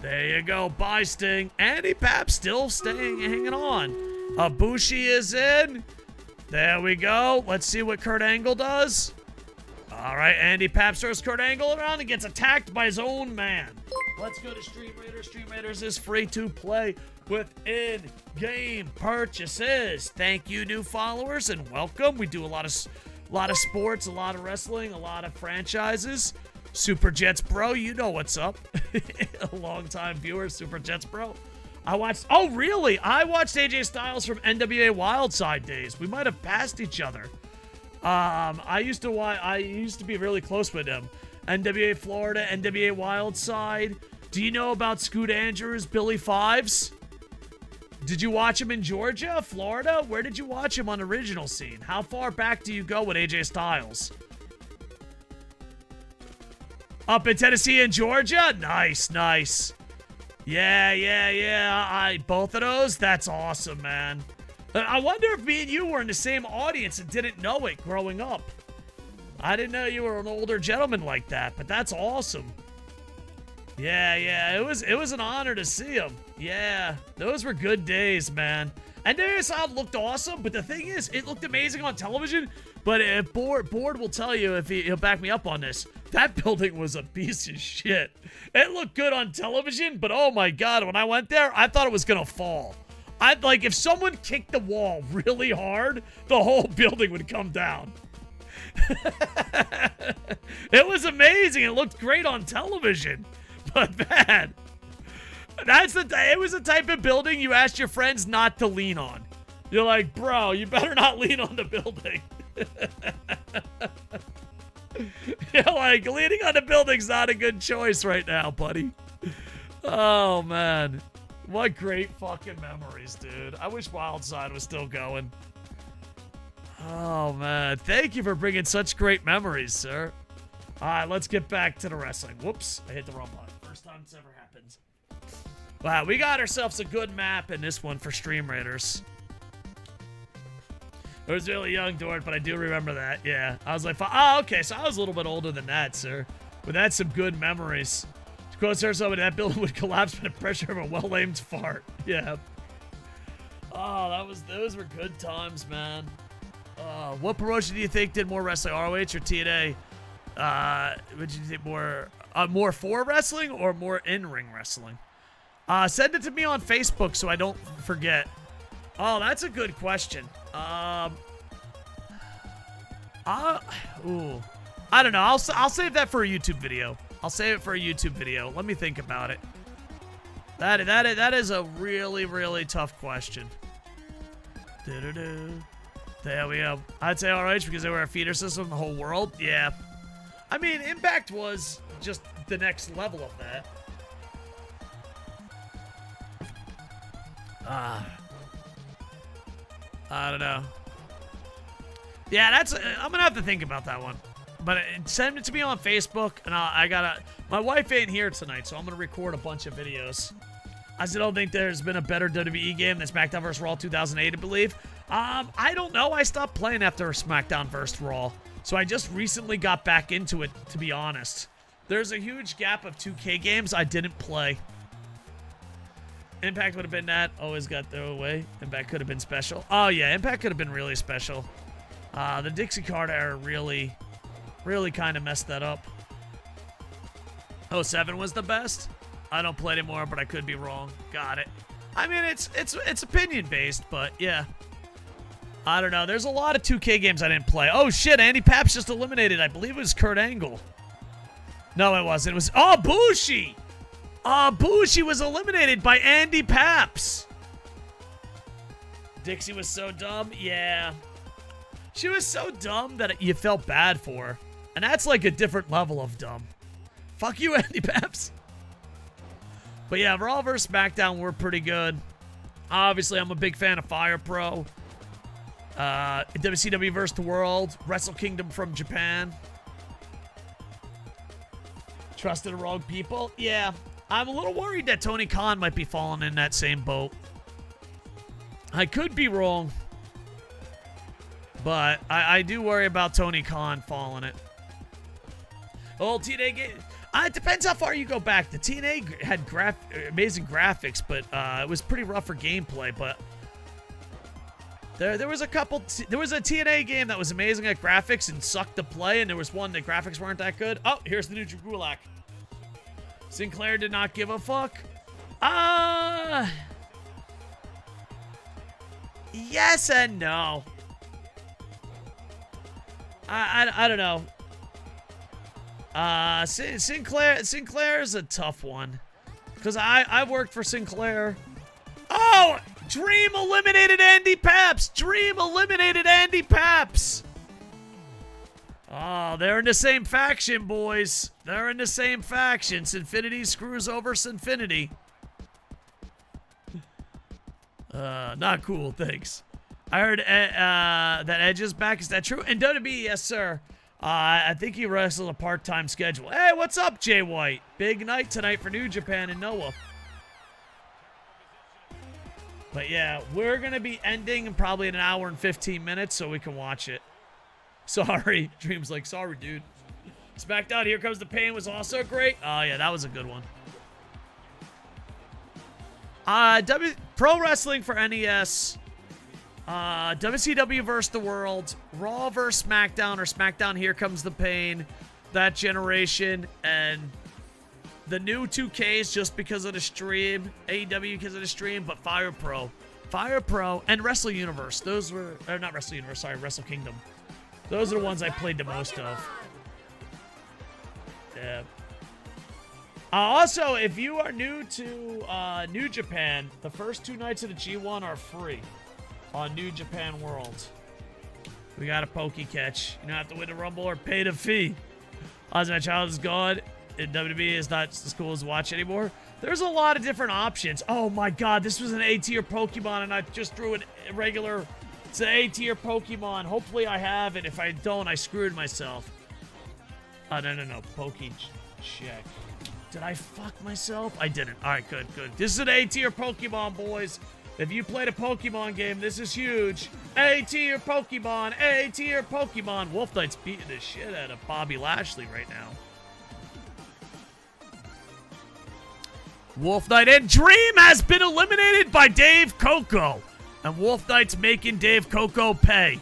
There you go. Bye, Sting. Andy Pap still staying, hanging on. Ibushi is in. There we go. Let's see what Kurt Angle does. All right, Andy Pap throws Kurt Angle around and gets attacked by his own man. Let's go to Stream Raiders. Stream Raiders is free to play with in-game purchases. Thank you, new followers, and welcome. We do a lot of, a lot of sports, a lot of wrestling, a lot of franchises. Super Jets Bro, you know what's up. a long-time viewer, Super Jets Bro. I watched. Oh, really? I watched AJ Styles from NWA Wildside days. We might have passed each other. Um, I used to watch. I used to be really close with him. NWA Florida, NWA Wildside. Do you know about Scoot Andrews, Billy Fives? Did you watch him in Georgia, Florida? Where did you watch him on original scene? How far back do you go with AJ Styles? Up in Tennessee and Georgia? Nice, nice. Yeah, yeah, yeah. I both of those? That's awesome, man. Uh, I wonder if me and you were in the same audience and didn't know it growing up. I didn't know you were an older gentleman like that, but that's awesome. Yeah, yeah, it was it was an honor to see him. Yeah, those were good days, man. And NWSL looked awesome, but the thing is, it looked amazing on television. But eh, if Board, Board will tell you if he, he'll back me up on this. That building was a piece of shit. It looked good on television, but oh my god, when I went there, I thought it was gonna fall. I'd like if someone kicked the wall really hard, the whole building would come down. it was amazing. It looked great on television. but man, that's the it was the type of building you asked your friends not to lean on. You're like, bro, you better not lean on the building. You're like, leaning on the building's not a good choice right now, buddy. Oh man. What great fucking memories, dude. I wish Wildside was still going. Oh man. Thank you for bringing such great memories, sir. All right, let's get back to the wrestling. Whoops, I hit the wrong button time it's ever happened. Wow, we got ourselves a good map in this one for Stream Raiders. I was really young, Dort, but I do remember that. Yeah, I was like, oh, okay, so I was a little bit older than that, sir. But that's some good memories. Go there somebody that building would collapse by the pressure of a well-aimed fart. Yeah. Oh, that was those were good times, man. Uh, what promotion do you think did more wrestling, ROH or TNA? Uh, would you think more uh, more for wrestling or more in-ring wrestling? Uh, send it to me on Facebook so I don't forget. Oh, that's a good question. Um, uh, ooh, I don't know. I'll I'll save that for a YouTube video. I'll save it for a YouTube video. Let me think about it. That that that is a really really tough question. Do-do-do. There we go. I'd say RH because they were a feeder system in the whole world. Yeah. I mean, Impact was just the next level of that. Ah. I don't know. Yeah, that's. I'm gonna have to think about that one. But uh, send it to me on Facebook, and I'll, I gotta. My wife ain't here tonight, so I'm gonna record a bunch of videos. I still don't think there's been a better WWE game than SmackDown vs. Raw 2008, I believe. Um, I don't know. I stopped playing after SmackDown vs. Raw, so I just recently got back into it. To be honest, there's a huge gap of 2K games I didn't play. Impact would have been that. Always got thrown away. Impact could have been special. Oh, yeah. Impact could have been really special. Uh, the Dixie Carter era really, really kind of messed that up. 07 was the best. I don't play anymore, but I could be wrong. Got it. I mean, it's it's it's opinion based, but yeah. I don't know. There's a lot of 2K games I didn't play. Oh shit, Andy Paps just eliminated. I believe it was Kurt Angle. No, it wasn't. It was oh Bushi. Uh, Bushi was eliminated by Andy Paps. Dixie was so dumb. Yeah. She was so dumb that you felt bad for her. And that's like a different level of dumb. Fuck you, Andy Paps. But yeah, Raw vs. SmackDown were pretty good. Obviously, I'm a big fan of Fire Pro. Uh, WCW vs. the World. Wrestle Kingdom from Japan. Trusted the wrong people? Yeah. I'm a little worried that Tony Khan might be falling in that same boat. I could be wrong. But I, I do worry about Tony Khan falling it. Oh, TNA game. Uh, it depends how far you go back. The TNA had graph amazing graphics, but uh, it was pretty rough for gameplay. But there, there was a couple. there was a TNA game that was amazing at graphics and sucked to play, and there was one that graphics weren't that good. Oh, here's the new Gulak. Sinclair did not give a fuck. Uh Yes and no. I, I, I don't know. Uh, Sinclair Sinclair is a tough one. Because I, I worked for Sinclair. Oh! Dream eliminated Andy Paps! Dream eliminated Andy Paps! Oh, they're in the same faction, boys. They're in the same faction. Sinfinity screws over Sinfinity. Uh, not cool. Thanks. I heard uh, uh, that Edge is back. Is that true? And WWE, yes, sir. Uh, I think he wrestled a part-time schedule. Hey, what's up, Jay White? Big night tonight for New Japan and Noah. But yeah, we're going to be ending in probably an hour and 15 minutes so we can watch it. Sorry. Dream's like, sorry, dude. SmackDown, Here Comes the Pain was also great. Oh, yeah, that was a good one. Uh, W Pro Wrestling for NES. Uh, WCW versus the World. Raw versus SmackDown or SmackDown Here Comes the Pain. That generation. And the new 2Ks just because of the stream. AEW because of the stream. But Fire Pro. Fire Pro and Wrestle Universe. Those were, or not Wrestle Universe, sorry, Wrestle Kingdom. Those are the ones I played the most of. Yeah. Uh, also, if you are new to uh, New Japan, the first two nights of the G1 are free on New Japan World. We got a pokey catch. You don't have to win the Rumble or pay the fee. As my child is and WWE is not as cool as watch anymore. There's a lot of different options. Oh my god, this was an A tier Pokemon, and I just drew a regular it's an A tier Pokemon. Hopefully I have it. If I don't, I screwed myself. Oh, no, no, no. Poke check. Did I fuck myself? I didn't. All right, good, good. This is an A tier Pokemon, boys. If you played a Pokemon game, this is huge. A tier Pokemon, A tier Pokemon. Wolf Knight's beating the shit out of Bobby Lashley right now. Wolf Knight and Dream has been eliminated by Dave Koco. And Wolf Knight's making Dave Koco pay.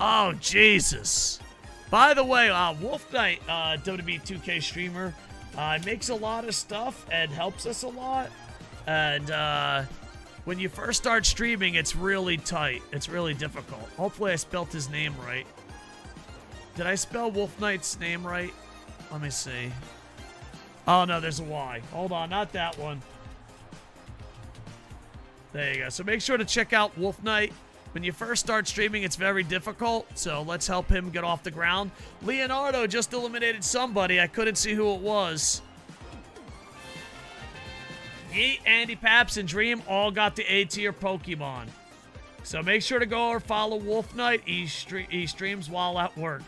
Oh, Jesus. By the way, uh, Wolf Knight, uh, WWE 2K streamer, uh, makes a lot of stuff and helps us a lot. And uh, when you first start streaming, it's really tight. It's really difficult. Hopefully I spelt his name right. Did I spell Wolf Knight's name right? Let me see. Oh, no, there's a Y. Hold on, not that one. There you go. So make sure to check out Wolf Knight. When you first start streaming, it's very difficult, so let's help him get off the ground. Leonardo just eliminated somebody. I couldn't see who it was. Yeet, Andy Paps, and Dream all got the A tier Pokemon. So make sure to go or follow Wolf Knight. He, stre he streams while at work.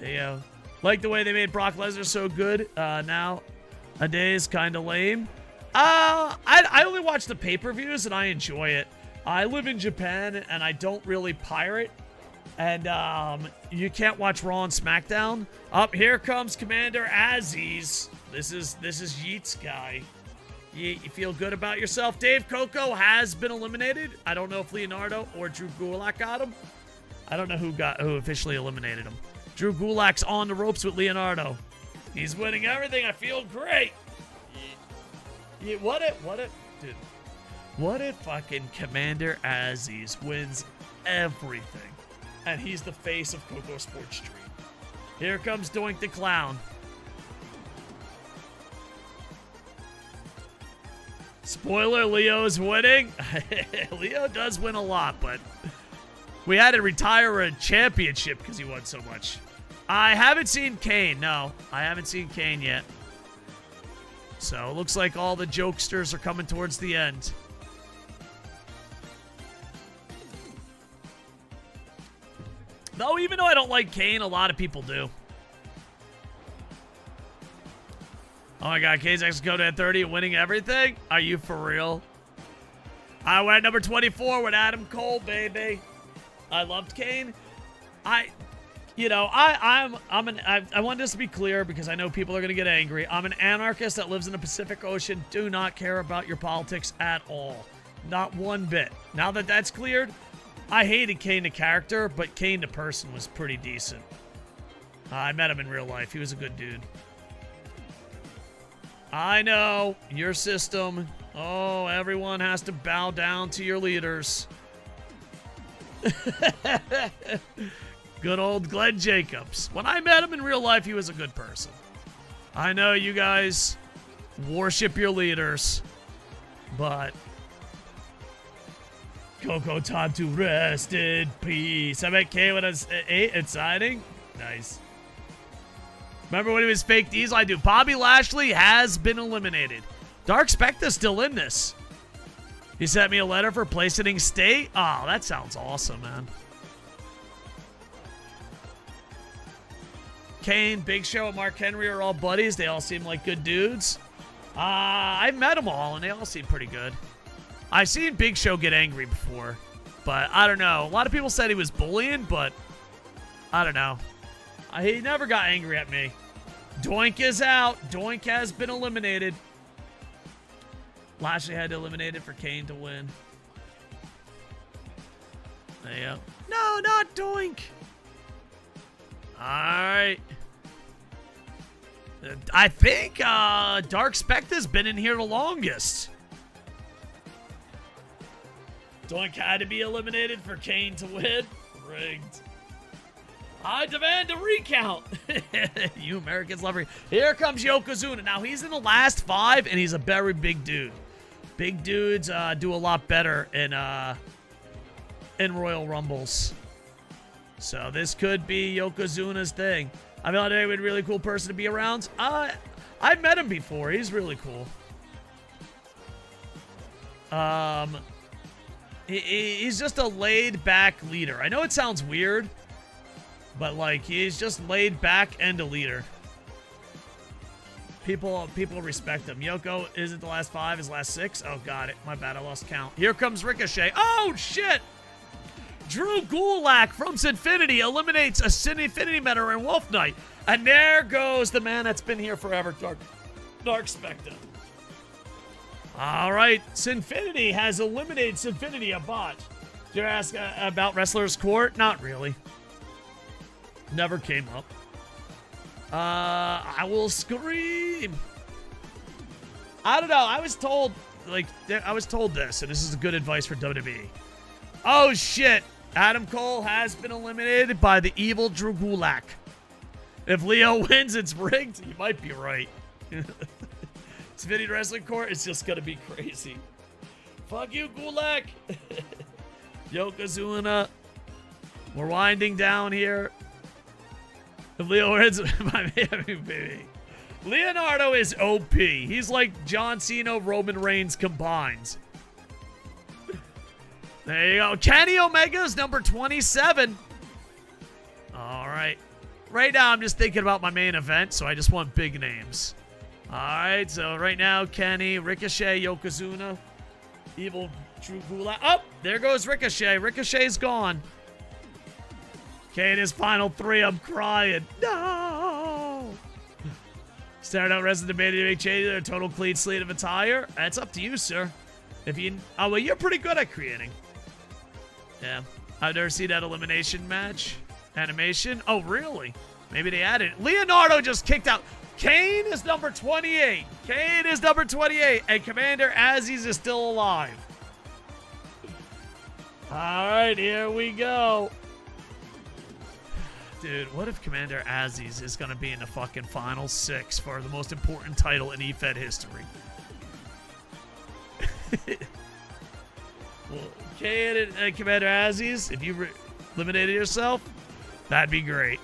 Yeah. Like the way they made Brock Lesnar so good. Uh, now, a day is kind of lame. Uh, I, I only watch the pay-per-views and I enjoy it. I live in Japan and I don't really pirate. And um, you can't watch Raw and SmackDown. Up here comes Commander Aziz. This is this is Yeet's guy. You, you feel good about yourself. Dave Koco has been eliminated. I don't know if Leonardo or Drew Gulak got him. I don't know who got who officially eliminated him. Drew Gulak's on the ropes with Leonardo. He's winning everything. I feel great. Yeah, what if, what if, dude, what if fucking Commander Aziz wins everything and he's the face of Koco Sports Street? Here comes Doink the Clown. Spoiler, Leo's winning. Leo does win a lot, but we had to retire a championship because he won so much. I haven't seen Kane. No, I haven't seen Kane yet. So it looks like all the jokesters are coming towards the end. Though, even though I don't like Kane, a lot of people do. Oh my god, KZX go to 30 winning everything? Are you for real? I went number 24 with Adam Cole, baby. I loved Kane. I you know, I, I'm I'm an I, I want this to be clear because I know people are gonna get angry. I'm an anarchist that lives in the Pacific Ocean. Do not care about your politics at all, not one bit. Now that that's cleared, I hated Kane the character, but Kane the person was pretty decent. Uh, I met him in real life. He was a good dude. I know your system. Oh, everyone has to bow down to your leaders. Good old Glenn Jacobs. When I met him in real life, he was a good person. I know you guys worship your leaders, but Koco time to rest in peace. I met K when I was eight at signing. Nice. Remember when he was fake diesel? I do. Bobby Lashley has been eliminated. Dark Spectre still in this. He sent me a letter for placing state. Oh, that sounds awesome, man. Kane, Big Show, and Mark Henry are all buddies. They all seem like good dudes. Uh, I've met them all, and they all seem pretty good. I've seen Big Show get angry before, but I don't know. A lot of people said he was bullying, but I don't know. He never got angry at me. Doink is out. Doink has been eliminated. Lashley had to eliminate it for Kane to win. There you go. No, not Doink. All right. I think uh, Dark Spectre's been in here the longest. Doink had to be eliminated for Kane to win. Rigged. I demand a recount. you Americans love her. Here comes Yokozuna. Now, he's in the last five, and he's a very big dude. Big dudes uh, do a lot better in, uh, in Royal Rumbles. So this could be Yokozuna's thing. I thought he would be a really cool person to be around. Uh, I've met him before. He's really cool. Um, he, he's just a laid-back leader. I know it sounds weird, but like he's just laid back and a leader. People people respect him. Yoko isn't the last five, his last six. Oh, got it. My bad, I lost count. Here comes Ricochet. Oh, shit! Drew Gulak from Sinfinity eliminates a Sinfinity Mentor and Wolf Knight. And there goes the man that's been here forever, Dark, Dark Spectre. All right, Sinfinity has eliminated Sinfinity a bot. Did you ask uh, about Wrestler's Court? Not really. Never came up. Uh, I will scream. I don't know. I was told, like, I was told this, and this is a good advice for WWE. Oh shit! Adam Cole has been eliminated by the evil Drew Gulak. If Leo wins, it's rigged. You might be right. it's Vinny Wrestling Court. It's just gonna be crazy. Fuck you, Gulak. Yokozuna. We're winding down here. If Leo wins, my baby. Leonardo is OP. He's like John Cena, Roman Reigns combined. There you go. Kenny Omega's number 27. All right. Right now, I'm just thinking about my main event, so I just want big names. All right, so right now, Kenny, Ricochet, Yokozuna, Evil Drew Gulak. Oh, there goes Ricochet. Ricochet's gone. Okay, in his final three, I'm crying. No! Start out Resident Evil to make changes total clean slate of attire. That's up to you, sir. If you, oh well, you're pretty good at creating. Yeah, I've never seen that elimination match animation. Oh, really? Maybe they added. Leonardo just kicked out. Kane is number 28. Kane is number 28, and Commander Aziz is still alive. All right, here we go. Dude, what if Commander Aziz is going to be in the fucking final six for the most important title in EFED history? well, Kane and Commander Aziz, if you eliminated yourself, that'd be great.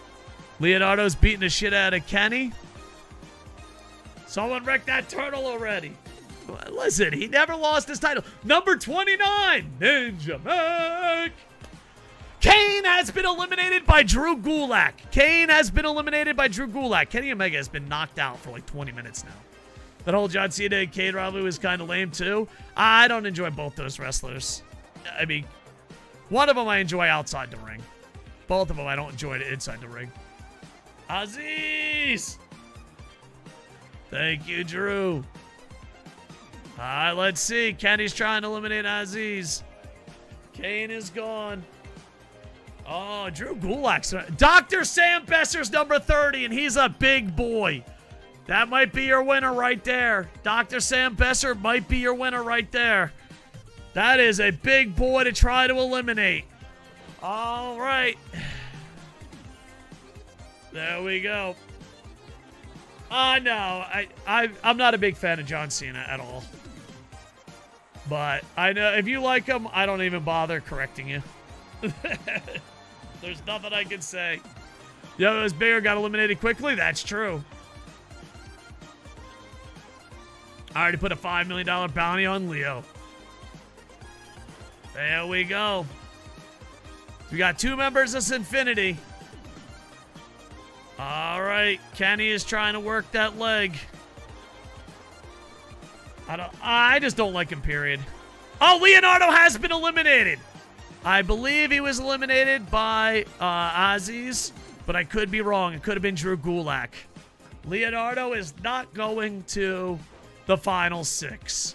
Leonardo's beating the shit out of Kenny. Someone wrecked that turtle already. Listen, he never lost his title. Number 29, Ninja Mac. Kane has been eliminated by Drew Gulak. Kane has been eliminated by Drew Gulak. Kenny Omega has been knocked out for like 20 minutes now. That whole John Cena and Kane rivalry was kind of lame too. I don't enjoy both those wrestlers. I mean, one of them I enjoy outside the ring. Both of them I don't enjoy inside the ring. Aziz! Thank you, Drew. All right, let's see. Kenny's trying to eliminate Aziz. Kane is gone. Oh, Drew Gulak's. Uh, Dr. Sam Besser's number 30, and he's a big boy. That might be your winner right there. Dr. Sam Besser might be your winner right there. That is a big boy to try to eliminate. All right. There we go. Uh, no, I, I, I'm not a big fan of John Cena at all. But I know if you like him, I don't even bother correcting you. There's nothing I can say. Yo, it was bigger, got eliminated quickly. That's true. I already put a $5 million bounty on Leo. There we go. We got two members of Infinity. All right, Kenny is trying to work that leg. I don't. I just don't like him. Period. Oh, Leonardo has been eliminated. I believe he was eliminated by uh, Aziz, but I could be wrong. It could have been Drew Gulak. Leonardo is not going to the final six.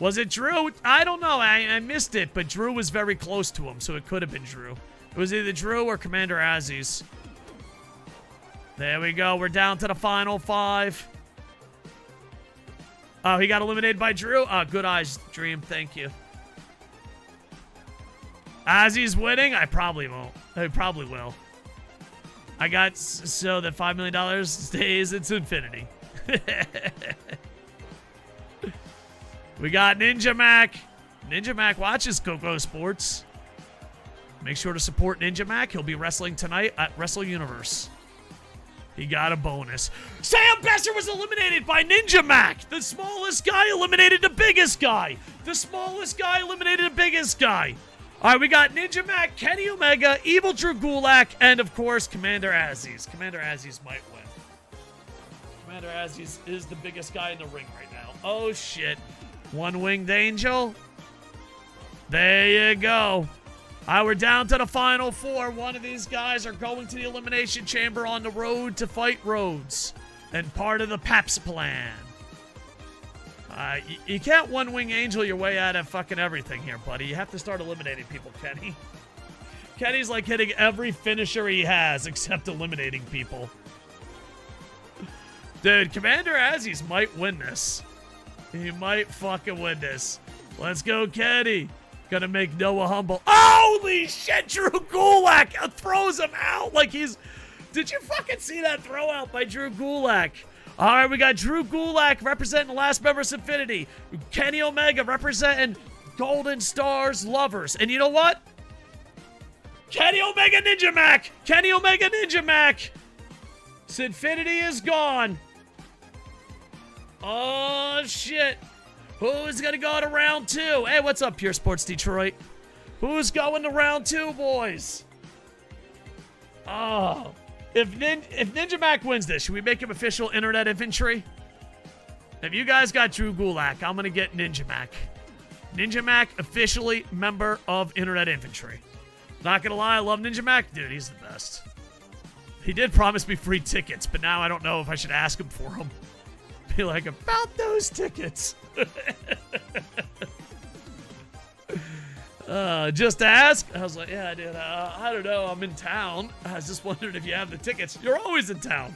Was it Drew? I don't know. I, I missed it, but Drew was very close to him, so it could have been Drew. It was either Drew or Commander Aziz. There we go. We're down to the final five. Oh, he got eliminated by Drew? Oh, good eyes, Dream. Thank you. He's winning, I probably won't. I probably will. I got so that $5 million stays into infinity. we got Ninja Mac. Ninja Mac watches Koco Sports. Make sure to support Ninja Mac. He'll be wrestling tonight at Wrestle Universe. He got a bonus. Sam Besser was eliminated by Ninja Mac. The smallest guy eliminated the biggest guy. The smallest guy eliminated the biggest guy. All right, we got Ninja Mac, Kenny Omega, Evil Drew Gulak, and of course, Commander Aziz. Commander Aziz might win. Commander Aziz is the biggest guy in the ring right now. Oh, shit. One winged angel. There you go. All right, we're down to the final four. One of these guys are going to the Elimination Chamber on the road to fight Rhodes and part of the PAPS plan. Uh, y- you can't one wing angel your way out of fucking everything here, buddy. You have to start eliminating people, Kenny. Kenny's like hitting every finisher he has except eliminating people. Dude, Commander Aziz might win this. He might fucking win this. Let's go, Kenny. Gonna make Noah humble. Holy shit, Drew Gulak throws him out like he's. Did you fucking see that throw out by Drew Gulak? All right, we got Drew Gulak representing last member of Infinity. Kenny Omega representing Golden Stars Lovers. And you know what? Kenny Omega Ninja Mac! Kenny Omega Ninja Mac! Sinfinity is gone. Oh, shit. Who's going to go to round two? Hey, what's up, Pure Sports Detroit? Who's going to round two, boys? Oh. If, Nin- if Ninja Mac wins this, should we make him official internet infantry? If you guys got Drew Gulak, I'm going to get Ninja Mac. Ninja Mac officially member of Internet Infantry. Not gonna lie, I love Ninja Mac. Dude, he's the best. He did promise me free tickets, but now I don't know if I should ask him for them. Be like, about those tickets. uh, just ask. I was like, yeah, dude, uh, I don't know. I'm in town. I was just wondering if you have the tickets. You're always in town.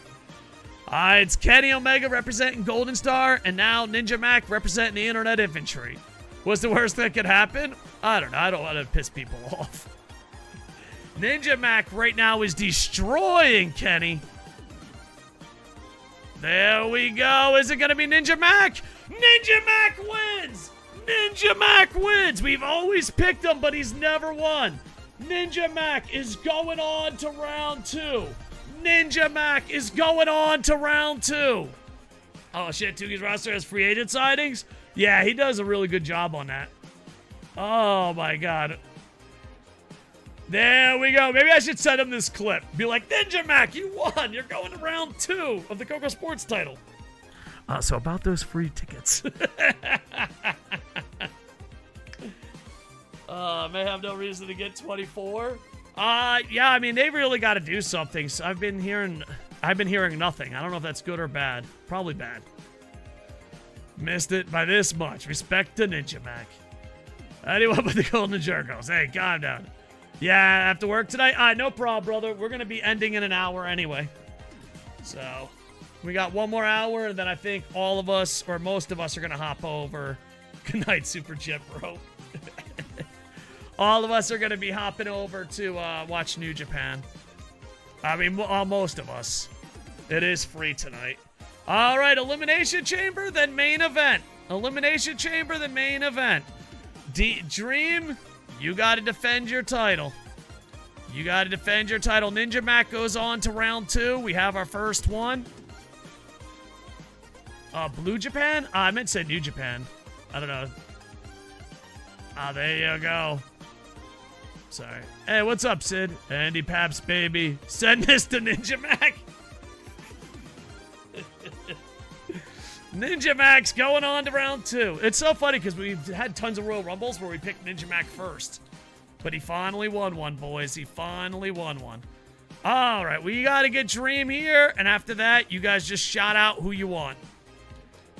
Right, it's Kenny Omega representing Golden Star, and now Ninja Mac representing the Internet Infantry. What's the worst that could happen? I don't know. I don't want to piss people off. Ninja Mac right now is destroying Kenny. There we go. Is it going to be Ninja Mac? Ninja Mac wins! Ninja Mac wins! We've always picked him, but he's never won. Ninja Mac is going on to round two. Ninja Mac is going on to round two. Oh shit, Tuki's roster has free agent sightings? Yeah, he does a really good job on that. Oh my god. There we go. Maybe I should send him this clip. Be like, Ninja Mac, you won. You're going to round two of the Koco Sports title. Uh, so about those free tickets. uh, may have no reason to get 24. Uh, yeah, I mean, they really got to do something. So I've been hearing, I've been hearing nothing. I don't know if that's good or bad. Probably bad. Missed it by this much. Respect to Ninja Mac. Anyone but the Golden Jerkos. Hey, calm down. Yeah, have to work tonight? Ah, no problem, brother. We're going to be ending in an hour anyway. So, we got one more hour, and then I think all of us, or most of us, are going to hop over. Good night, Super Chip, bro. all of us are going to be hopping over to uh, watch New Japan. I mean, uh, most of us. It is free tonight. All right, Elimination Chamber, then main event. Elimination Chamber, then main event. D- Dream, you got to defend your title. You got to defend your title. Ninja Mac goes on to round two. We have our first one. Uh, Blue Japan? Uh, I meant to say New Japan. I don't know. Ah, there you go. Sorry. Hey, what's up, Sid? Andy Paps, baby. Send this to Ninja Mac. Ninja Mac's going on to round two. It's so funny because we've had tons of Royal Rumbles where we picked Ninja Mac first. But he finally won one, boys. He finally won one. All right, we got to get Dream here. And after that, you guys just shout out who you want.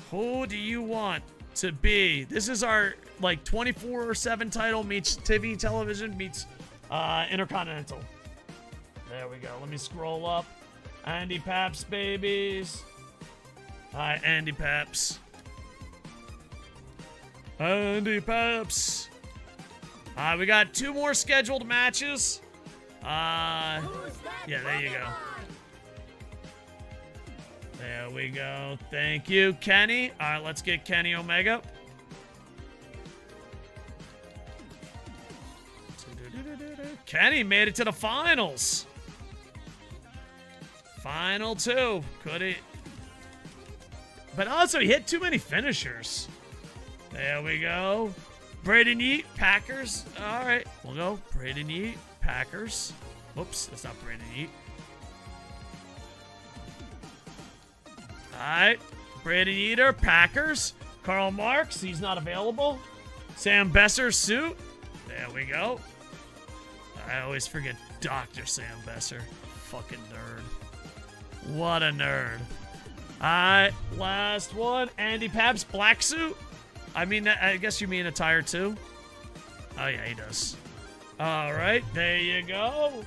Who do you want to be? This is our, like, 24-7 title meets TV television meets uh, Intercontinental. There we go. Let me scroll up. Andy Paps, babies. Hi, Andy Paps. Andy Paps. Uh, we got two more scheduled matches. Uh, yeah, there you go. There we go. Thank you, Kenny. All right, let's get Kenny Omega. Kenny made it to the finals. Final two. Could he? But also, he hit too many finishers. There we go. Braden Yeet, Packers. All right, we'll go. Braden Yeet, Packers. Whoops, that's not Braden Yeet. All right, Braden Eater, Packers. Karl Marx, he's not available. Sam Besser, suit. There we go. I always forget Dr. Sam Besser. Fucking nerd. What a nerd. Alright, last one. Andy Paps, black suit. I mean, I guess you mean attire too? Oh, yeah, he does. Alright, there you go.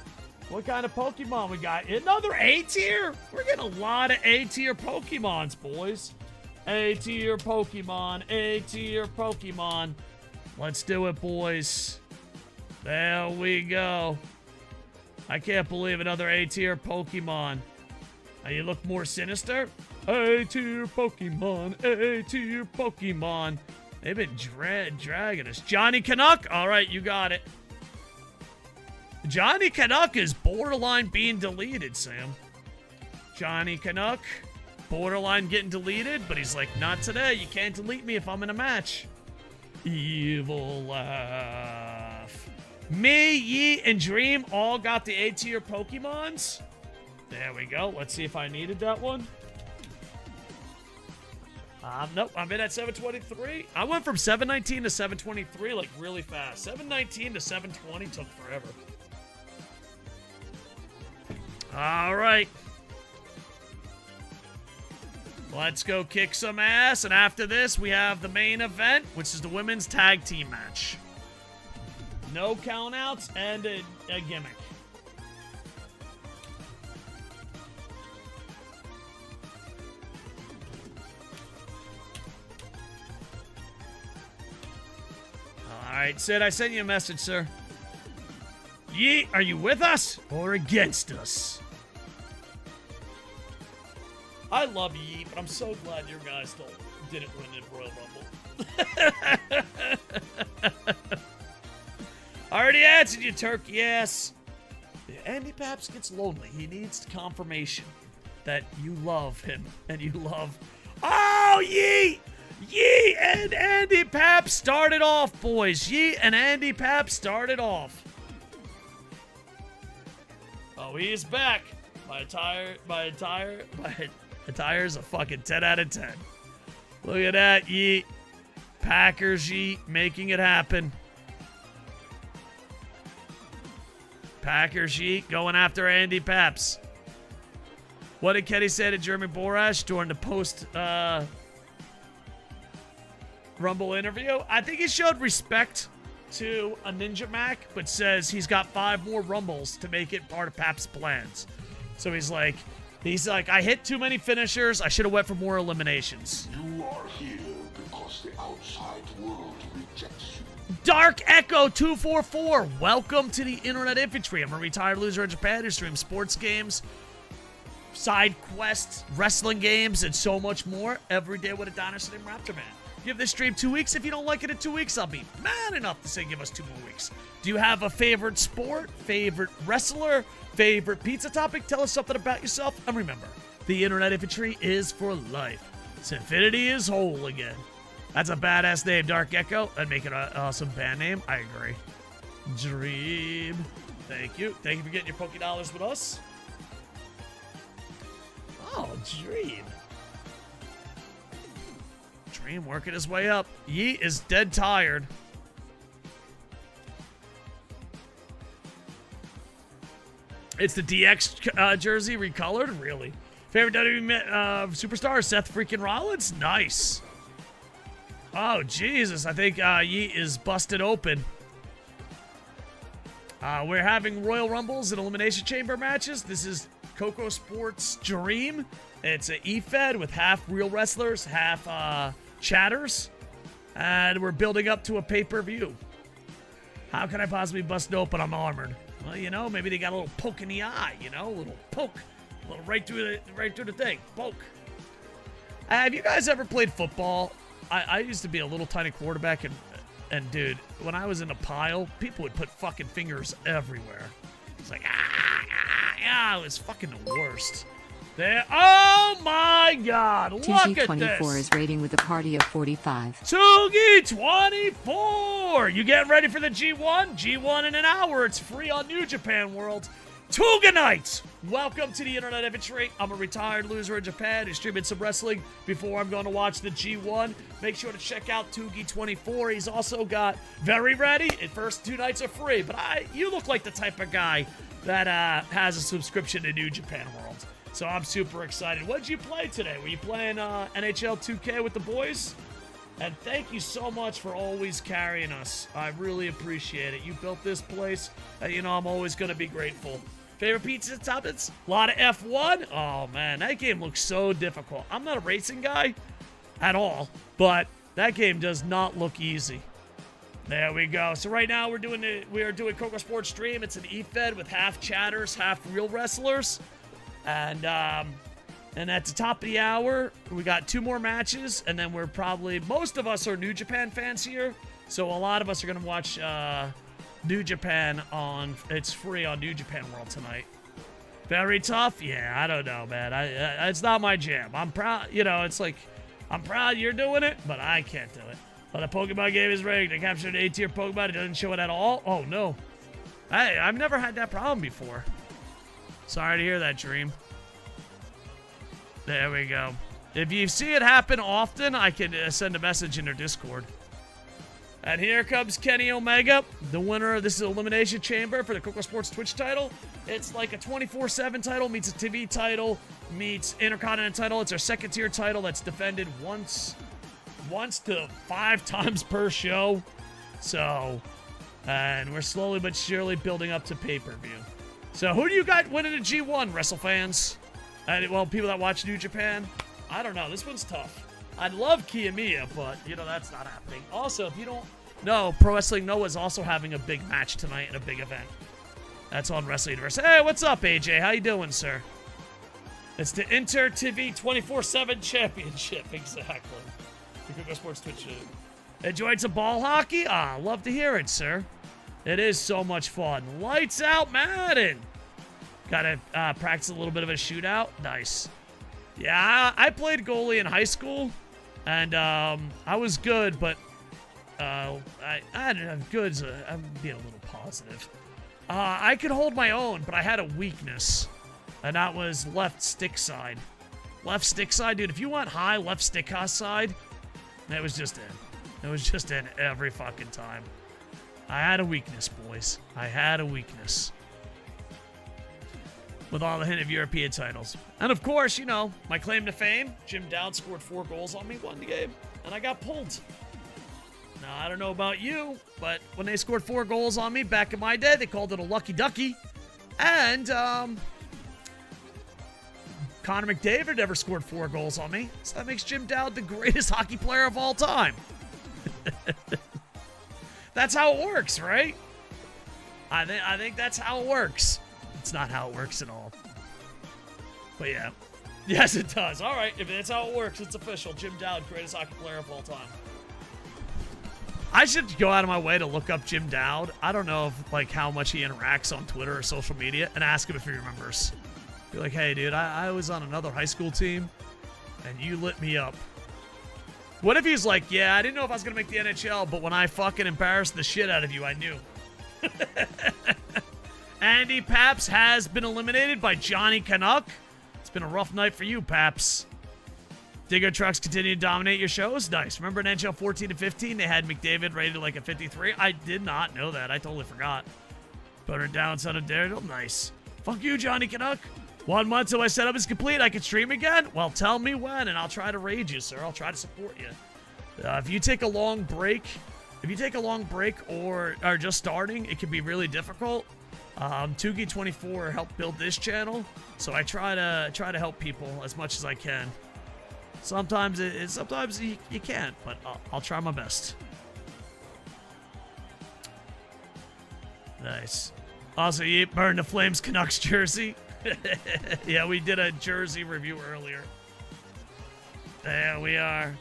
What kind of Pokemon we got? Another A tier? We're getting a lot of A tier Pokemons, boys. A tier Pokemon, A tier Pokemon. Let's do it, boys. There we go. I can't believe another A tier Pokemon. Now you look more sinister. A tier Pokemon, A tier Pokemon. They've been dra dragging us. Johnny Canuck. All right, you got it. Johnny Canuck is borderline being deleted, Sam. Johnny Canuck, borderline getting deleted, but he's like, not today. You can't delete me if I'm in a match. Evil laugh. Me, Yi, and Dream all got the A tier Pokemons. There we go. Let's see if I needed that one. Um, nope, I'm in at 723. I went from 719 to 723 like really fast. 719 to 720 took forever. All right. Let's go kick some ass. And after this, we have the main event, which is the women's tag team match. No countouts and a, a gimmick. All right, Sid, I sent you a message, sir. Ye, are you with us or against us? I love Yeet, but I'm so glad your guys don't, didn't win the Royal Rumble. I already answered you, turkey ass. Andy Paps gets lonely. He needs confirmation that you love him and you love. Oh, Yeet! Yee and Andy Pap started off, boys. Yee and Andy Pap started off. Oh, he's back. My attire, my attire, my attire is a fucking 10 out of 10. Look at that, Yee. Packers Yee making it happen. Packers Yee going after Andy Paps. What did Kenny say to Jeremy Borash during the post uh, Rumble interview. I think he showed respect to a Ninja Mac, but says he's got five more Rumbles to make it part of Pap's plans. So he's like, he's like, I hit too many finishers. I should have went for more eliminations. You are here because the outside world rejects you. Dark Echo 244, welcome to the Internet Infantry. I'm a retired loser in Japan who streams sports games, side quests, wrestling games, and so much more every day with a dinosaur named Raptor Man. Give this stream two weeks. If you don't like it in two weeks, I'll be mad enough to say give us two more weeks. Do you have a favorite sport, favorite wrestler, favorite pizza topic? Tell us something about yourself. And remember, the Internet Infantry is for life. Sinfinity is whole again. That's a badass name, Dark Echo. That'd make it an awesome band name. I agree. Dream. Thank you. Thank you for getting your Poké Dollars with us. Oh, Dream. Dream working his way up. Yeet is dead tired. It's the DX uh, jersey recolored? Really? Favorite WWE uh, superstar? Seth freaking Rollins? Nice. Oh, Jesus. I think uh, is busted open. Uh, we're having Royal Rumbles and Elimination Chamber matches. This is Koco Sports Dream. It's an E-Fed with half real wrestlers, half uh, chatters. And we're building up to a pay-per-view. How can I possibly bust open? I'm armored. Well, you know, maybe they got a little poke in the eye, you know, a little poke. A little right through the right through the thing. Poke. Uh, have you guys ever played football? I, I used to be a little tiny quarterback and and dude, when I was in a pile, people would put fucking fingers everywhere. It's like ah, ah, ah, it was fucking the worst. There. Oh my God! Look at this. TG24 is rating with a party of 45. Tsugi 24! You getting ready for the G1? G1 in an hour. It's free on New Japan World. Tuga Nights! Welcome to the Internet Infantry. I'm a retired loser in Japan who's streaming some wrestling before I'm going to watch the G1. Make sure to check out Tugi24. He's also got Very Ready. At first two nights are free, but I you look like the type of guy that uh, has a subscription to New Japan World. So I'm super excited. What did you play today? Were you playing uh, NHL 2K with the boys? And thank you so much for always carrying us. I really appreciate it. You built this place, and you know I'm always going to be grateful. Favorite pizza toppings? A lot of F1? Oh man, that game looks so difficult. I'm not a racing guy at all, but that game does not look easy. There we go. So right now we're doing it. We are doing Koco Sports Stream. It's an E-Fed with half chatters, half real wrestlers, and um, and at the top of the hour we got two more matches, and then we're probably most of us are New Japan fans here, so a lot of us are gonna watch uh, New Japan on. It's free on New Japan World tonight. Very tough. Yeah, I don't know, man. I, I it's not my jam. I'm proud. You know, it's like I'm proud you're doing it, but I can't do it. But the Pokemon game is rigged. I captured an A-tier Pokemon. It doesn't show it at all. Oh, no. Hey, I've never had that problem before. Sorry to hear that, Dream. There we go. If you see it happen often, I can uh, send a message in their Discord. And here comes Kenny Omega, the winner of this Elimination Chamber for the Koco Sports Twitch title. It's like a 24-7 title meets a TV title meets Intercontinental title. It's our second tier title that's defended once, once to five times per show. So, and we're slowly but surely building up to pay-per-view. So who do you got winning the G1, Wrestle fans? And, well, people that watch New Japan? I don't know. This one's tough. I'd love Kiyomiya, but, you know, that's not happening. Also, if you don't know, Pro Wrestling Noah is also having a big match tonight in a big event. That's on Wrestling Universe. Hey, what's up, AJ? How you doing, sir? It's the Inter TV 24-7 Championship, exactly. The Google Sports Twitch. Enjoyed some ball hockey? Ah, love to hear it, sir. It is so much fun. Lights out, Madden! Gotta uh, practice a little bit of a shootout. Nice. Yeah, I played goalie in high school, and um, I was good, but uh, I, I don't know, good. I'm being a little positive. Uh, I could hold my own, but I had a weakness, and that was left stick side. Left stick side, dude. If you want high left stick side, it was just in. It was just in every fucking time. I had a weakness, boys. I had a weakness with all the hint of European titles. And of course, you know, my claim to fame, Jim Dowd scored four goals on me, won the game, and I got pulled. Now, I don't know about you, but when they scored four goals on me back in my day, they called it a lucky ducky. And, um, Connor McDavid never scored four goals on me, so that makes Jim Dowd the greatest hockey player of all time. that's how it works, right? I think I think that's how it works. It's not how it works at all. But yeah. Yes, it does. All right, if that's how it works, it's official. Jim Dowd, greatest hockey player of all time. I should go out of my way to look up Jim Dowd. I don't know if like how much he interacts on Twitter or social media, and ask him if he remembers. Be like, hey, dude, I, I was on another high school team, and you lit me up. What if he's like, yeah, I didn't know if I was gonna make the NHL, but when I fucking embarrassed the shit out of you, I knew. Andy Paps has been eliminated by Johnny Canuck. It's been a rough night for you, Paps. Digger trucks continue to dominate your shows. Nice. Remember in NHL 14 to 15, they had McDavid rated like a 53? I did not know that. I totally forgot. Put her down, son of Daredevil. Nice. Fuck you, Johnny Canuck. One month till my setup is complete, I can stream again? Well, tell me when, and I'll try to raid you, sir. I'll try to support you. Uh, if you take a long break, if you take a long break or are just starting, it can be really difficult. Um, Tugi24 helped build this channel, so I try to try to help people as much as I can. Sometimes it, it sometimes you, you can't, but I'll, I'll try my best. Nice. Also, you burned the Flames Canucks jersey. yeah, we did a jersey review earlier. There we are.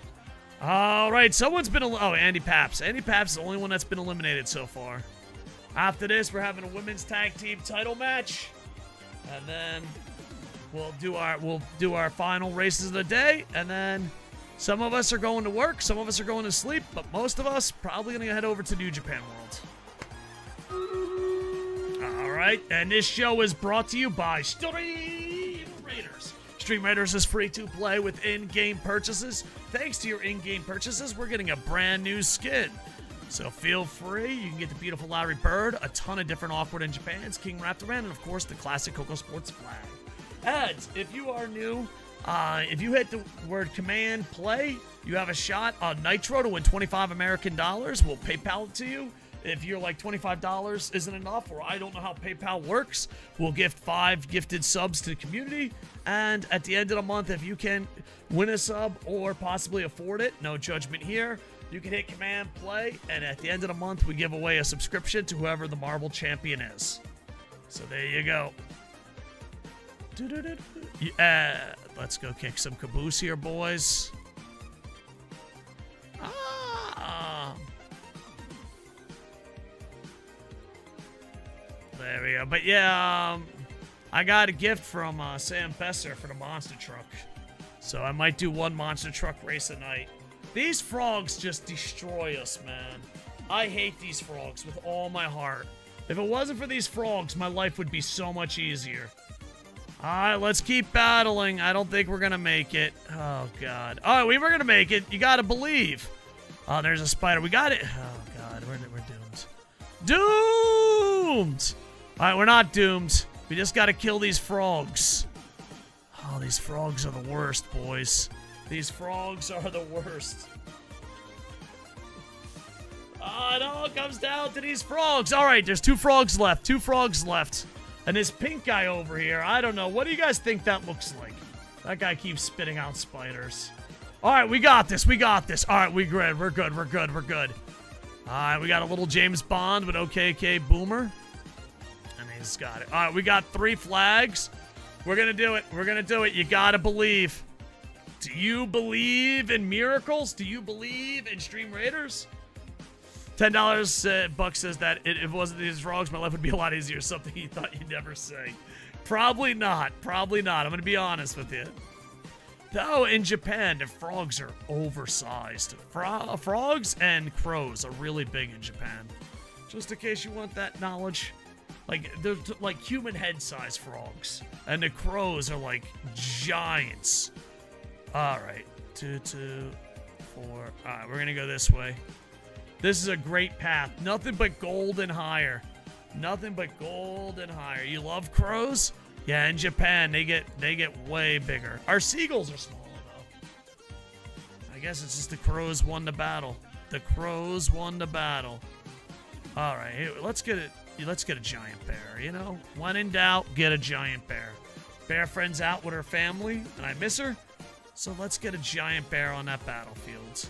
All right, someone's been. Oh, Andy Paps. Andy Paps is the only one that's been eliminated so far. After this, we're having a women's tag team title match, and then we'll do our we'll do our final races of the day, and then some of us are going to work, some of us are going to sleep, but most of us probably gonna head over to New Japan World. Right, and this show is brought to you by Stream Raiders. Stream Raiders is free to play with in-game purchases. Thanks to your in-game purchases, we're getting a brand new skin. So feel free. You can get the beautiful Larry Bird, a ton of different awkward in Japan's King Raptor Man, and of course the classic Koco Sports flag. Ads, if you are new, uh, if you hit the word command play, you have a shot on Nitro to win 25 American dollars. We'll PayPal it to you. If you're like $25 isn't enough, or I don't know how PayPal works, we'll gift five gifted subs to the community. And at the end of the month, if you can win a sub or possibly afford it, no judgment here, you can hit command play. And at the end of the month, we give away a subscription to whoever the Marble champion is. So there you go. Yeah, let's go kick some caboose here, boys. Ah. There we go. But yeah, um, I got a gift from uh, Sam Besser for the monster truck. So I might do one monster truck race a night. These frogs just destroy us, man. I hate these frogs with all my heart. If it wasn't for these frogs, my life would be so much easier. Alright, let's keep battling. I don't think we're gonna make it. Oh, God. Alright, we were gonna make it. You gotta believe. Oh, there's a spider. We got it. Oh, God. We're, we're doomed. Doomed! Alright, we're not doomed. We just gotta kill these frogs. Oh, these frogs are the worst, boys. These frogs are the worst. Oh, it all comes down to these frogs. All right, there's two frogs left. Two frogs left. And this pink guy over here, I don't know. What do you guys think that looks like? That guy keeps spitting out spiders. All right, we got this. We got this. All right, we good. We're good. We're good. We're good. All right, we got a little James Bond with OKK Boomer. Got it. All right, we got three flags. We're going to do it. We're going to do it. You got to believe. Do you believe in miracles? Do you believe in Stream Raiders? Ten dollars. Uh, Buck says that if it wasn't these frogs, my life would be a lot easier. Something you thought you'd never say. Probably not. Probably not. I'm gonna be honest with you. Though in Japan, the frogs are oversized. Fro frogs and crows are really big in Japan. Just in case you want that knowledge. Like, they're like human head size frogs. And the crows are like giants. Alright. Two, two, four. Alright, we're gonna go this way. This is a great path. Nothing but gold and higher. Nothing but gold and higher. You love crows? Yeah, in Japan they get they get way bigger. Our seagulls are smaller though. I guess it's just the crows won the battle. The crows won the battle. All right, here, let's get it. Let's get a giant bear. You know, when in doubt, get a giant bear. Bear friend's out with her family, and I miss her. So let's get a giant bear on that battlefield.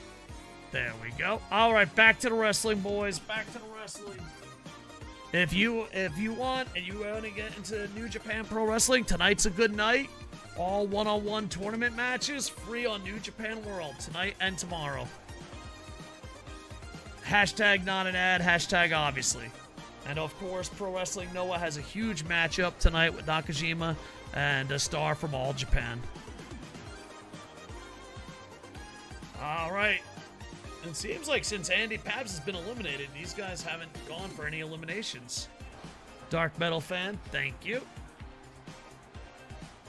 There we go. All right, back to the wrestling, boys. Back to the wrestling. If you if you want and you want to get into New Japan Pro Wrestling, tonight's a good night. All one-on-one tournament matches free on New Japan World tonight and tomorrow. Hashtag not an ad. Hashtag obviously. And of course, Pro Wrestling Noah has a huge matchup tonight with Nakajima and a star from All Japan. All right. It seems like since Andy Paps has been eliminated, these guys haven't gone for any eliminations. Dark Metal fan, thank you.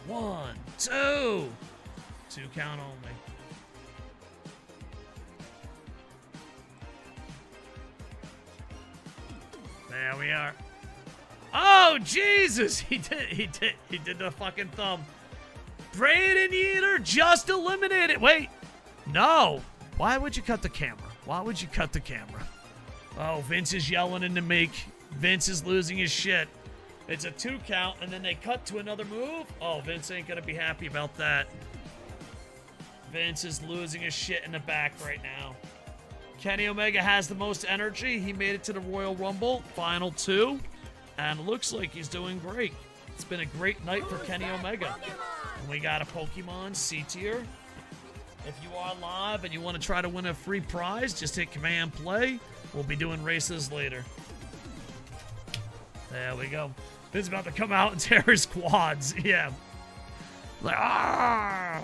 One, two. Two count only. There we are. Oh, Jesus! He did, he did, he did the fucking thumb. Braden Eater just eliminated. Wait, no. Why would you cut the camera? Why would you cut the camera? Oh, Vince is yelling into Meek. Vince is losing his shit. It's a two count, and then they cut to another move. Oh, Vince ain't gonna be happy about that. Vince is losing his shit in the back right now. Kenny Omega has the most energy. He made it to the Royal Rumble, final two, and looks like he's doing great. It's been a great night for Kenny Omega. And we got a Pokemon C tier. If you are live and you want to try to win a free prize, just hit command play. We'll be doing races later. There we go. Vince about to come out and tear his quads. Yeah. Like, ah!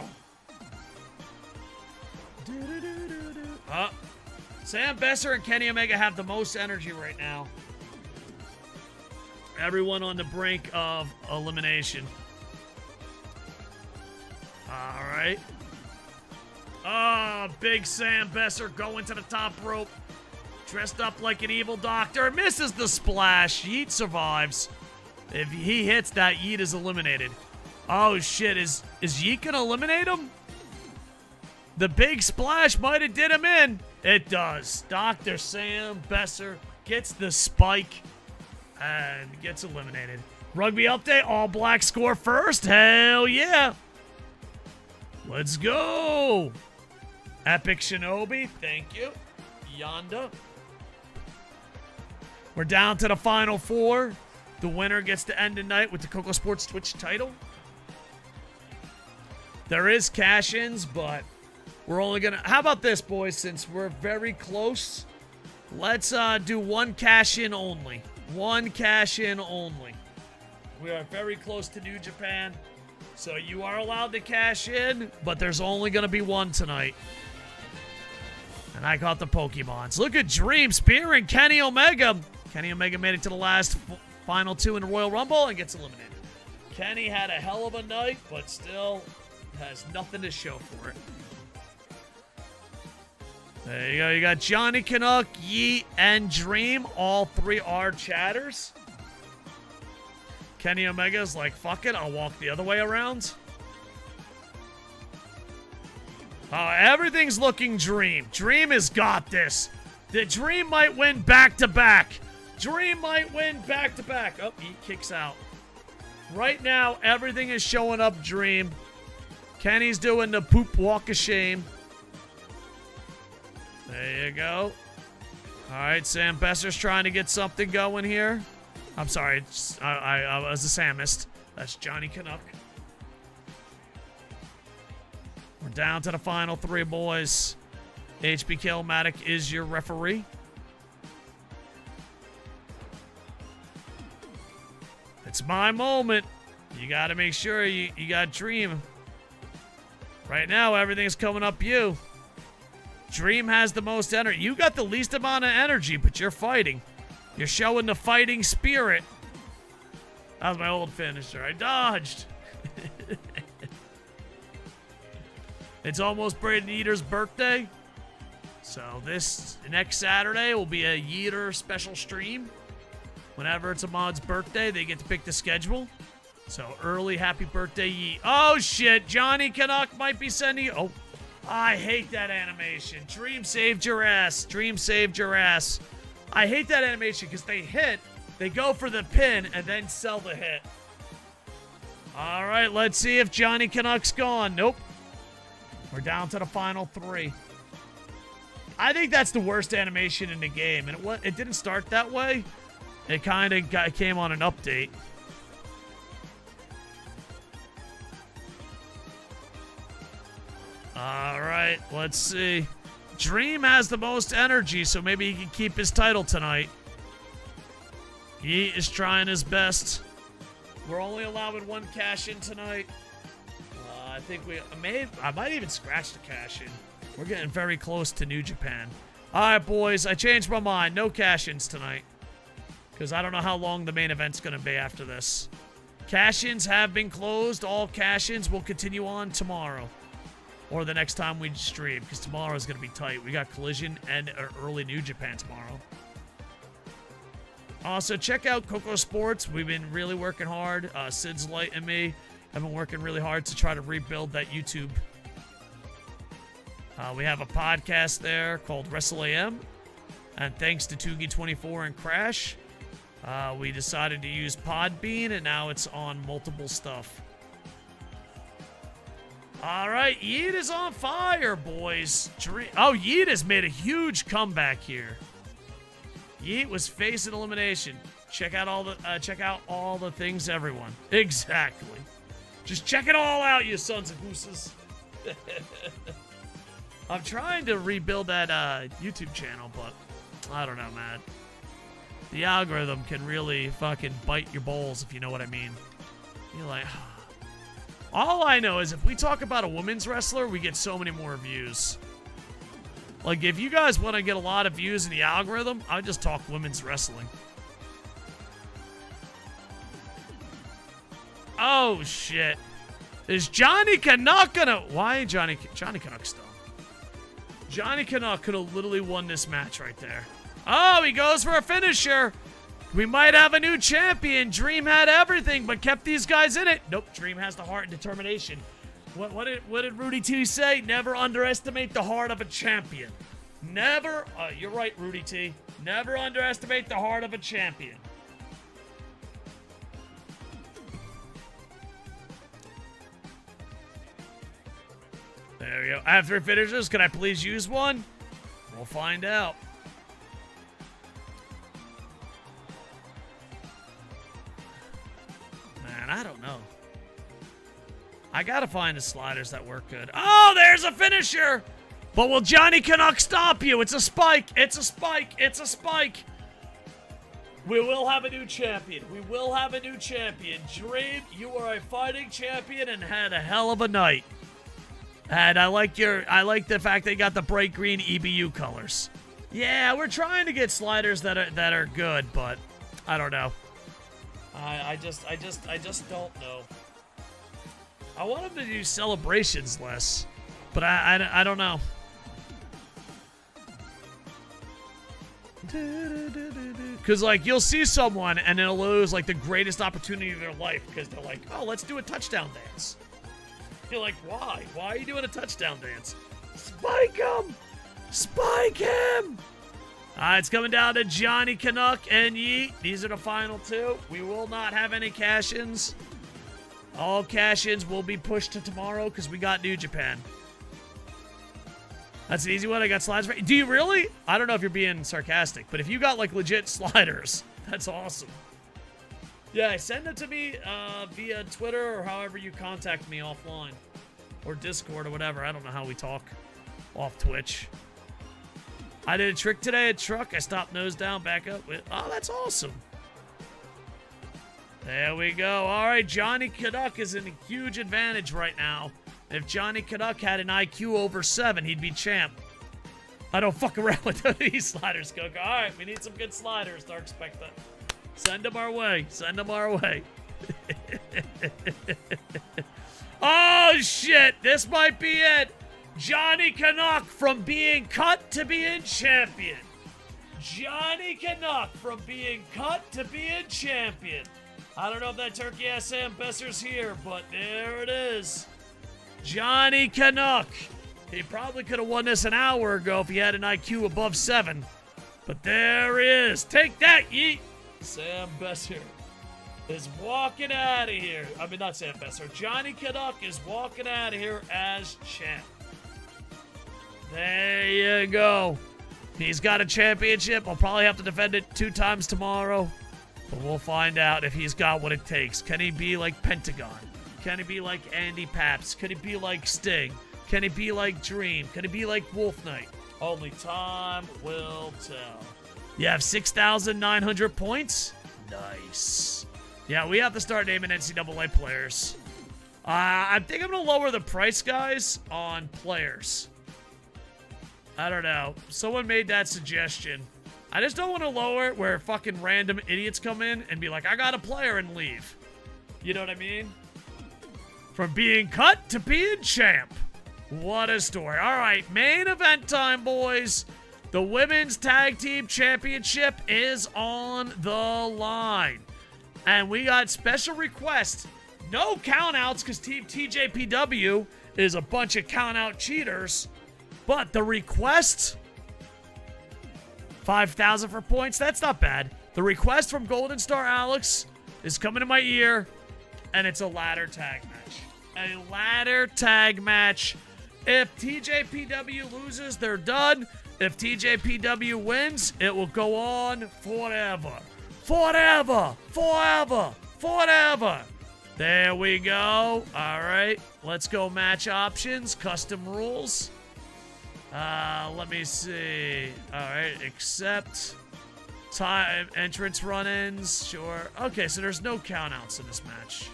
Uh, Sam Besser and Kenny Omega have the most energy right now. Everyone on the brink of elimination. All right. Ah, oh, big Sam Besser going to the top rope. Dressed up like an evil doctor. Misses the splash. Yeet survives. If he hits that, Yeet is eliminated. Oh shit, is is Yeet gonna eliminate him? The big splash might have did him in. It does. Dr. Sam Besser gets the spike and gets eliminated. Rugby update, all black score first. Hell yeah. Let's go. Epic Shinobi, thank you. Yonda. We're down to the final four. The winner gets to end the night with the Koco Sports Twitch title. There is cash-ins, but we're only gonna. How about this, boys? Since we're very close, let's uh, do one cash-in only. One cash-in only. We are very close to New Japan, so you are allowed to cash in, but there's only gonna be one tonight. And I got the Pokemons. Look at Dream Spear and Kenny Omega. Kenny Omega made it to the last final two in the Royal Rumble and gets eliminated. Kenny had a hell of a night, but still has nothing to show for it. There you go. You got Johnny Canuck, Yeet, and Dream. All three are chatters. Kenny Omega's like, fuck it, I'll walk the other way around. Oh, everything's looking Dream. Dream has got this. The Dream might win back to back. Dream might win back to back. Oh, he kicks out. Right now, everything is showing up Dream. Kenny's doing the poop walk of shame. There you go. All right, Sam Besser's trying to get something going here. I'm sorry, I, I, I was a Samist. That's Johnny Canuck. We're down to the final three, boys. HB Kilmatic is your referee. It's my moment. You got to make sure you, you got Dream. Right now, everything's coming up you. Dream has the most energy. You got the least amount of energy, but you're fighting. You're showing the fighting spirit. That was my old finisher. I dodged. it's almost Braden Eater's birthday. So this next Saturday will be a Yeeter special stream. Whenever it's a mod's birthday, they get to pick the schedule. So early happy birthday, Yeet. Oh shit, Johnny Canuck might be sending. Oh, I hate that animation. Dream saved your ass. Dream saved your ass. I hate that animation because they hit, they go for the pin, and then sell the hit. All right, let's see if Johnny Canuck's gone. Nope. We're down to the final three. I think that's the worst animation in the game, and it it didn't start that way. It kind of came on an update. All right, let's see. Dream has the most energy, so maybe he can keep his title tonight. He is trying his best. We're only allowing one cash in tonight. Uh, I think we I may I might even scratch the cash in. We're getting very close to New Japan. All right, boys, I changed my mind. No cash ins tonight. Because I don't know how long the main event's going to be after this. Cash ins have been closed. All cash ins will continue on tomorrow or the next time we stream because tomorrow is going to be tight. We got Collision and early New Japan tomorrow. Also, check out Koco Sports. We've been really working hard. Uh, Sid's Light and me have been working really hard to try to rebuild that YouTube. Uh, we have a podcast there called Wrestle AM. And thanks to Tugi24 and Crash, uh, we decided to use Podbean, and now it's on multiple stuff. All right, Yeet is on fire, boys. Oh, Yeet has made a huge comeback here. Yeet was facing elimination. Check out all the uh, check out all the things, everyone. Exactly. Just check it all out, you sons of gooses. I'm trying to rebuild that uh, YouTube channel, but I don't know, man. The algorithm can really fucking bite your balls if you know what I mean. You're like. All I know is if we talk about a women's wrestler, we get so many more views. Like, if you guys want to get a lot of views in the algorithm, I just talk women's wrestling. Oh, shit. Is Johnny Canuck gonna... Why Johnny... Johnny Canuck still? Johnny Canuck could have literally won this match right there. Oh, he goes for a finisher. We might have a new champion. Dream had everything, but kept these guys in it. Nope, Dream has the heart and determination. What, what did what did Rudy T say? Never underestimate the heart of a champion. Never. Uh, you're right, Rudy T. Never underestimate the heart of a champion. There we go. After finishers. Can I please use one? We'll find out. Man, I don't know. I gotta find the sliders that work good. Oh, there's a finisher! But will Johnny Canuck stop you? It's a spike. It's a spike. It's a spike. We will have a new champion. We will have a new champion. Dream, you are a fighting champion and had a hell of a night. And I like your I like the fact they got the bright green EBU colors. Yeah, we're trying to get sliders that are that are good, but I don't know. I I just I just I just don't know. I want them to do celebrations less, but I I, I don't know. Because, like, you'll see someone and it'll lose, like, the greatest opportunity of their life because they're like, oh, let's do a touchdown dance. You're like, why? Why are you doing a touchdown dance? Spike him! Spike him! Uh, it's coming down to Johnny Canuck and Yeet. These are the final two. We will not have any cash ins. All cash ins will be pushed to tomorrow because we got New Japan. That's an easy one. I got sliders. For Do you really? I don't know if you're being sarcastic, but if you got like legit sliders, that's awesome. Yeah, send it to me uh, via Twitter or however you contact me offline. Or Discord or whatever. I don't know how we talk off Twitch. I did a trick today at truck. I stopped nose down, back up. Oh, that's awesome. There we go. All right, Johnny Canuck is in a huge advantage right now. If Johnny Canuck had an IQ over 7, he'd be champ. I don't fuck around with these sliders, Koco. All right, we need some good sliders, Dark Spectre. Send them our way. Send them our way. oh, shit. This might be it. Johnny Canuck from being cut to being champion. Johnny Canuck from being cut to being champion. I don't know if that turkey ass Sam Besser's here, but there it is. Johnny Canuck. He probably could have won this an hour ago if he had an IQ above seven. But there he is. Take that, yeet. Sam Besser is walking out of here. I mean, not Sam Besser. Johnny Canuck is walking out of here as champ. There you go. He's got a championship. I'll probably have to defend it two times tomorrow. But we'll find out if he's got what it takes. Can he be like Pentagon? Can he be like Andy Paps? Can he be like Sting? Can he be like Dream? Can he be like Wolf Knight? Only time will tell. You have 6,900 points? Nice. Yeah, we have to start naming NCAA players. Uh, I think I'm going to lower the price, guys, on players. I don't know. Someone made that suggestion. I just don't want to lower it where fucking random idiots come in and be like, I got a player and leave. You know what I mean? From being cut to being champ. What a story. All right, main event time, boys. The Women's Tag Team Championship is on the line. And we got special requests. No countouts because Team TJPW is a bunch of countout cheaters. But the request 5,000 for points. That's not bad. The request from Golden Star Alex is coming to my ear, and it's a ladder tag match. A ladder tag match. If TJPW loses, they're done. If TJPW wins, it will go on forever. Forever. Forever. Forever. There we go. All right. Let's go match options, custom rules. Uh, let me see. All right, accept time entrance run-ins. Sure. Okay, so there's no countouts in this match.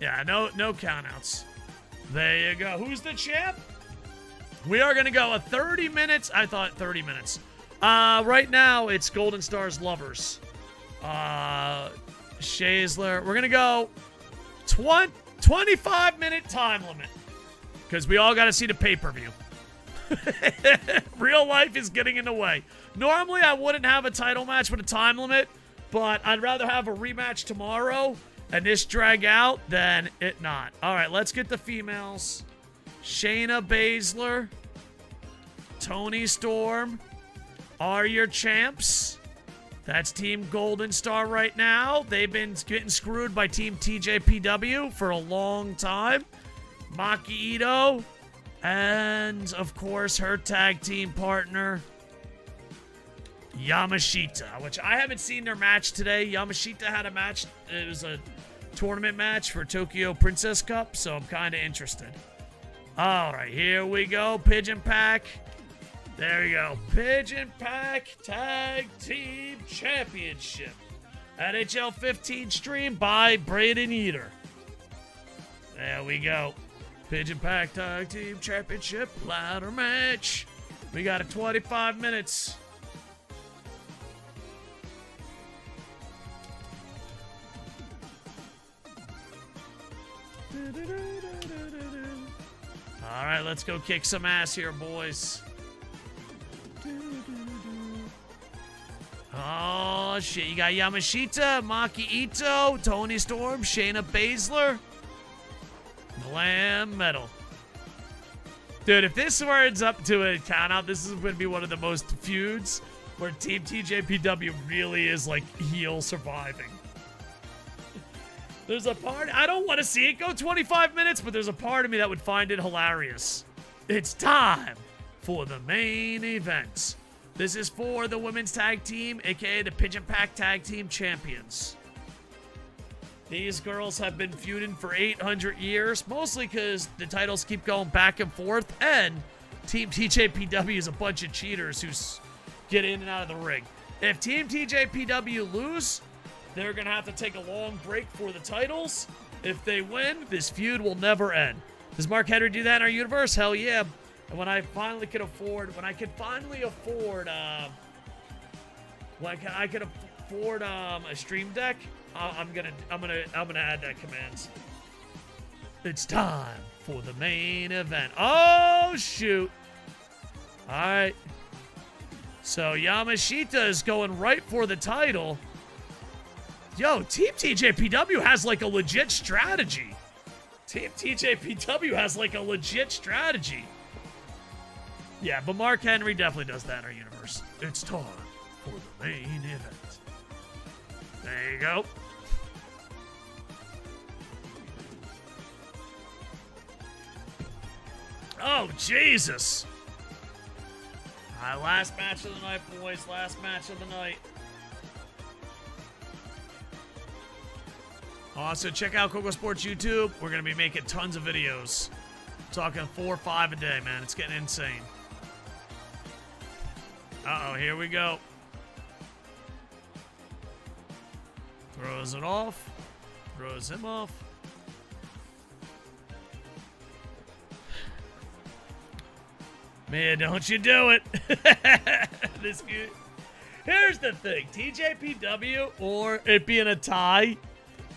Yeah, no no countouts. There you go. Who's the champ? We are gonna go a 30 minutes. I thought 30 minutes. Uh, right now it's Golden Stars lovers. Uh, Shazler. We're gonna go 20, 25 minute time limit because we all got to see the pay per view. Real life is getting in the way. Normally, I wouldn't have a title match with a time limit, but I'd rather have a rematch tomorrow and this drag out than it not. All right, let's get the females. Shayna Baszler, Toni Storm are your champs. That's Team Golden Star right now. They've been getting screwed by Team TJPW for a long time. Maki Ito, and of course her tag team partner, Yamashita, which I haven't seen their match today. Yamashita had a match, it was a tournament match for Tokyo Princess Cup, so I'm kind of interested. All right, here we go. Pigeon Pack. There we go. Pigeon Pack Tag Team Championship. NHL 15 stream by Braden Eater. There we go. Pigeon Pack Tag Team Championship ladder match. We got a 25 minutes. All right, let's go kick some ass here, boys. Oh, shit. You got Yamashita, Maki Ito, Toni Storm, Shayna Baszler, Glam Metal. Dude, if this words up to a countout, this is going to be one of the most feuds where Team TJPW really is like heel surviving. There's a part, I don't want to see it go 25 minutes, but there's a part of me that would find it hilarious. It's time for the main event. This is for the women's tag team, aka the Pigeon Pack Tag Team Champions. These girls have been feuding for 800 years, mostly because the titles keep going back and forth, and Team TJPW is a bunch of cheaters who get in and out of the ring. If Team TJPW lose, they're going to have to take a long break for the titles. If they win, this feud will never end. Does Mark Henry do that in our universe? Hell yeah. And when I finally could afford, when I could finally afford, uh, like I could afford um, a stream deck, I'm gonna, I'm gonna, I'm gonna add that command. It's time for the main event. Oh shoot! All right. So Yamashita is going right for the title. Yo, Team TJPW has like a legit strategy. Team TJPW has like a legit strategy. Yeah, but Mark Henry definitely does that in our universe. It's time for the main event. There you go. Oh, Jesus. All right, last match of the night, boys. Last match of the night. Also, check out Koco Sports YouTube. We're going to be making tons of videos. talking four or five a day, man. It's getting insane. Uh-oh, here we go. Throws it off. Throws him off. Man, don't you do it. this good. Here's the thing. TJPW or it being a tie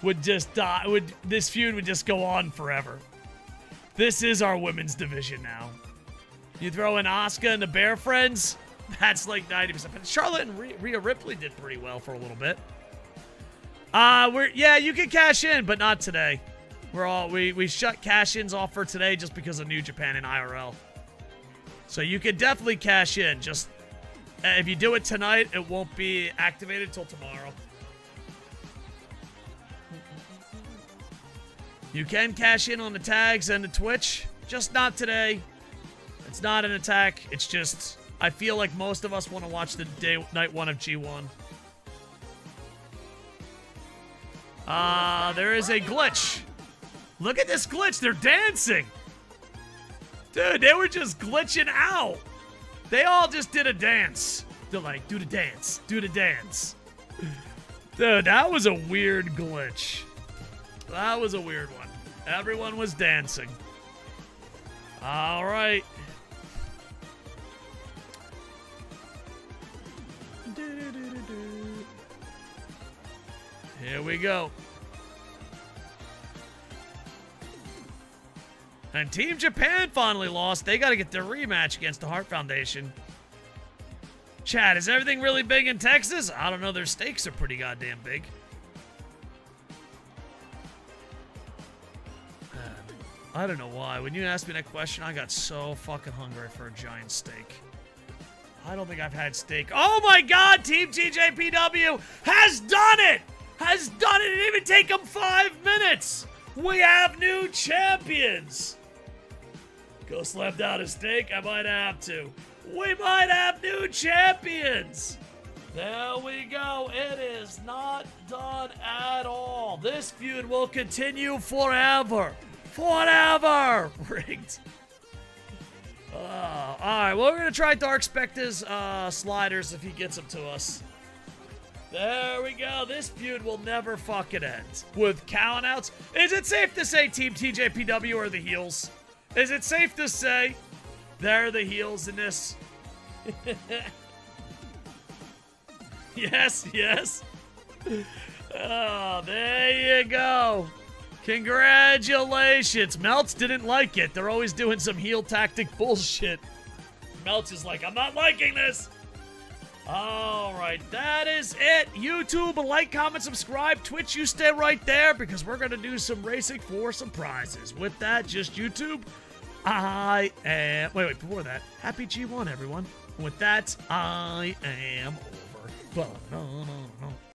would just die. Would this feud would just go on forever. This is our women's division now. You throw in Asuka and the Bear Friends, that's like 90%. But Charlotte and Rhea Ripley did pretty well for a little bit. Uh, we're yeah, you can cash in, but not today. We're all we we shut cash-ins off for today just because of New Japan and IRL. So you could definitely cash in. Just uh, if you do it tonight, it won't be activated till tomorrow. You can cash in on the tags and the Twitch, just not today. It's not an attack. It's just I feel like most of us want to watch the day night one of G1. Uh, there is a glitch. Look at this glitch. They're dancing. Dude, they were just glitching out. They all just did a dance. They're like, do the dance, do the dance. Dude, that was a weird glitch. That was a weird one. Everyone was dancing. All right. Here we go. And Team Japan finally lost. They got to get their rematch against the Heart Foundation. Chad, is everything really big in Texas? I don't know. Their stakes are pretty goddamn big. Uh, I don't know why. When you asked me that question, I got so fucking hungry for a giant steak. I don't think I've had steak. Oh my god, Team TJPW has done it! Has done it! It didn't even take him five minutes! We have new champions! Go slap down a steak? I might have to. We might have new champions! There we go. It is not done at all. This feud will continue forever. Forever! Rigged. Uh, Alright, well, we're going to try Dark Specter's uh, sliders if he gets them to us. There we go. This feud will never fucking end. With count outs, is it safe to say Team TJPW are the heels? Is it safe to say they're the heels in this? yes, yes. Oh, there you go. Congratulations. Melts didn't like it. They're always doing some heel tactic bullshit. Melts is like, I'm not liking this. All right, that is it. YouTube, like, comment, subscribe. Twitch, you stay right there because we're going to do some racing for some prizes. With that, just YouTube, I am. Wait, wait, before that, happy G1, everyone. With that, I am over.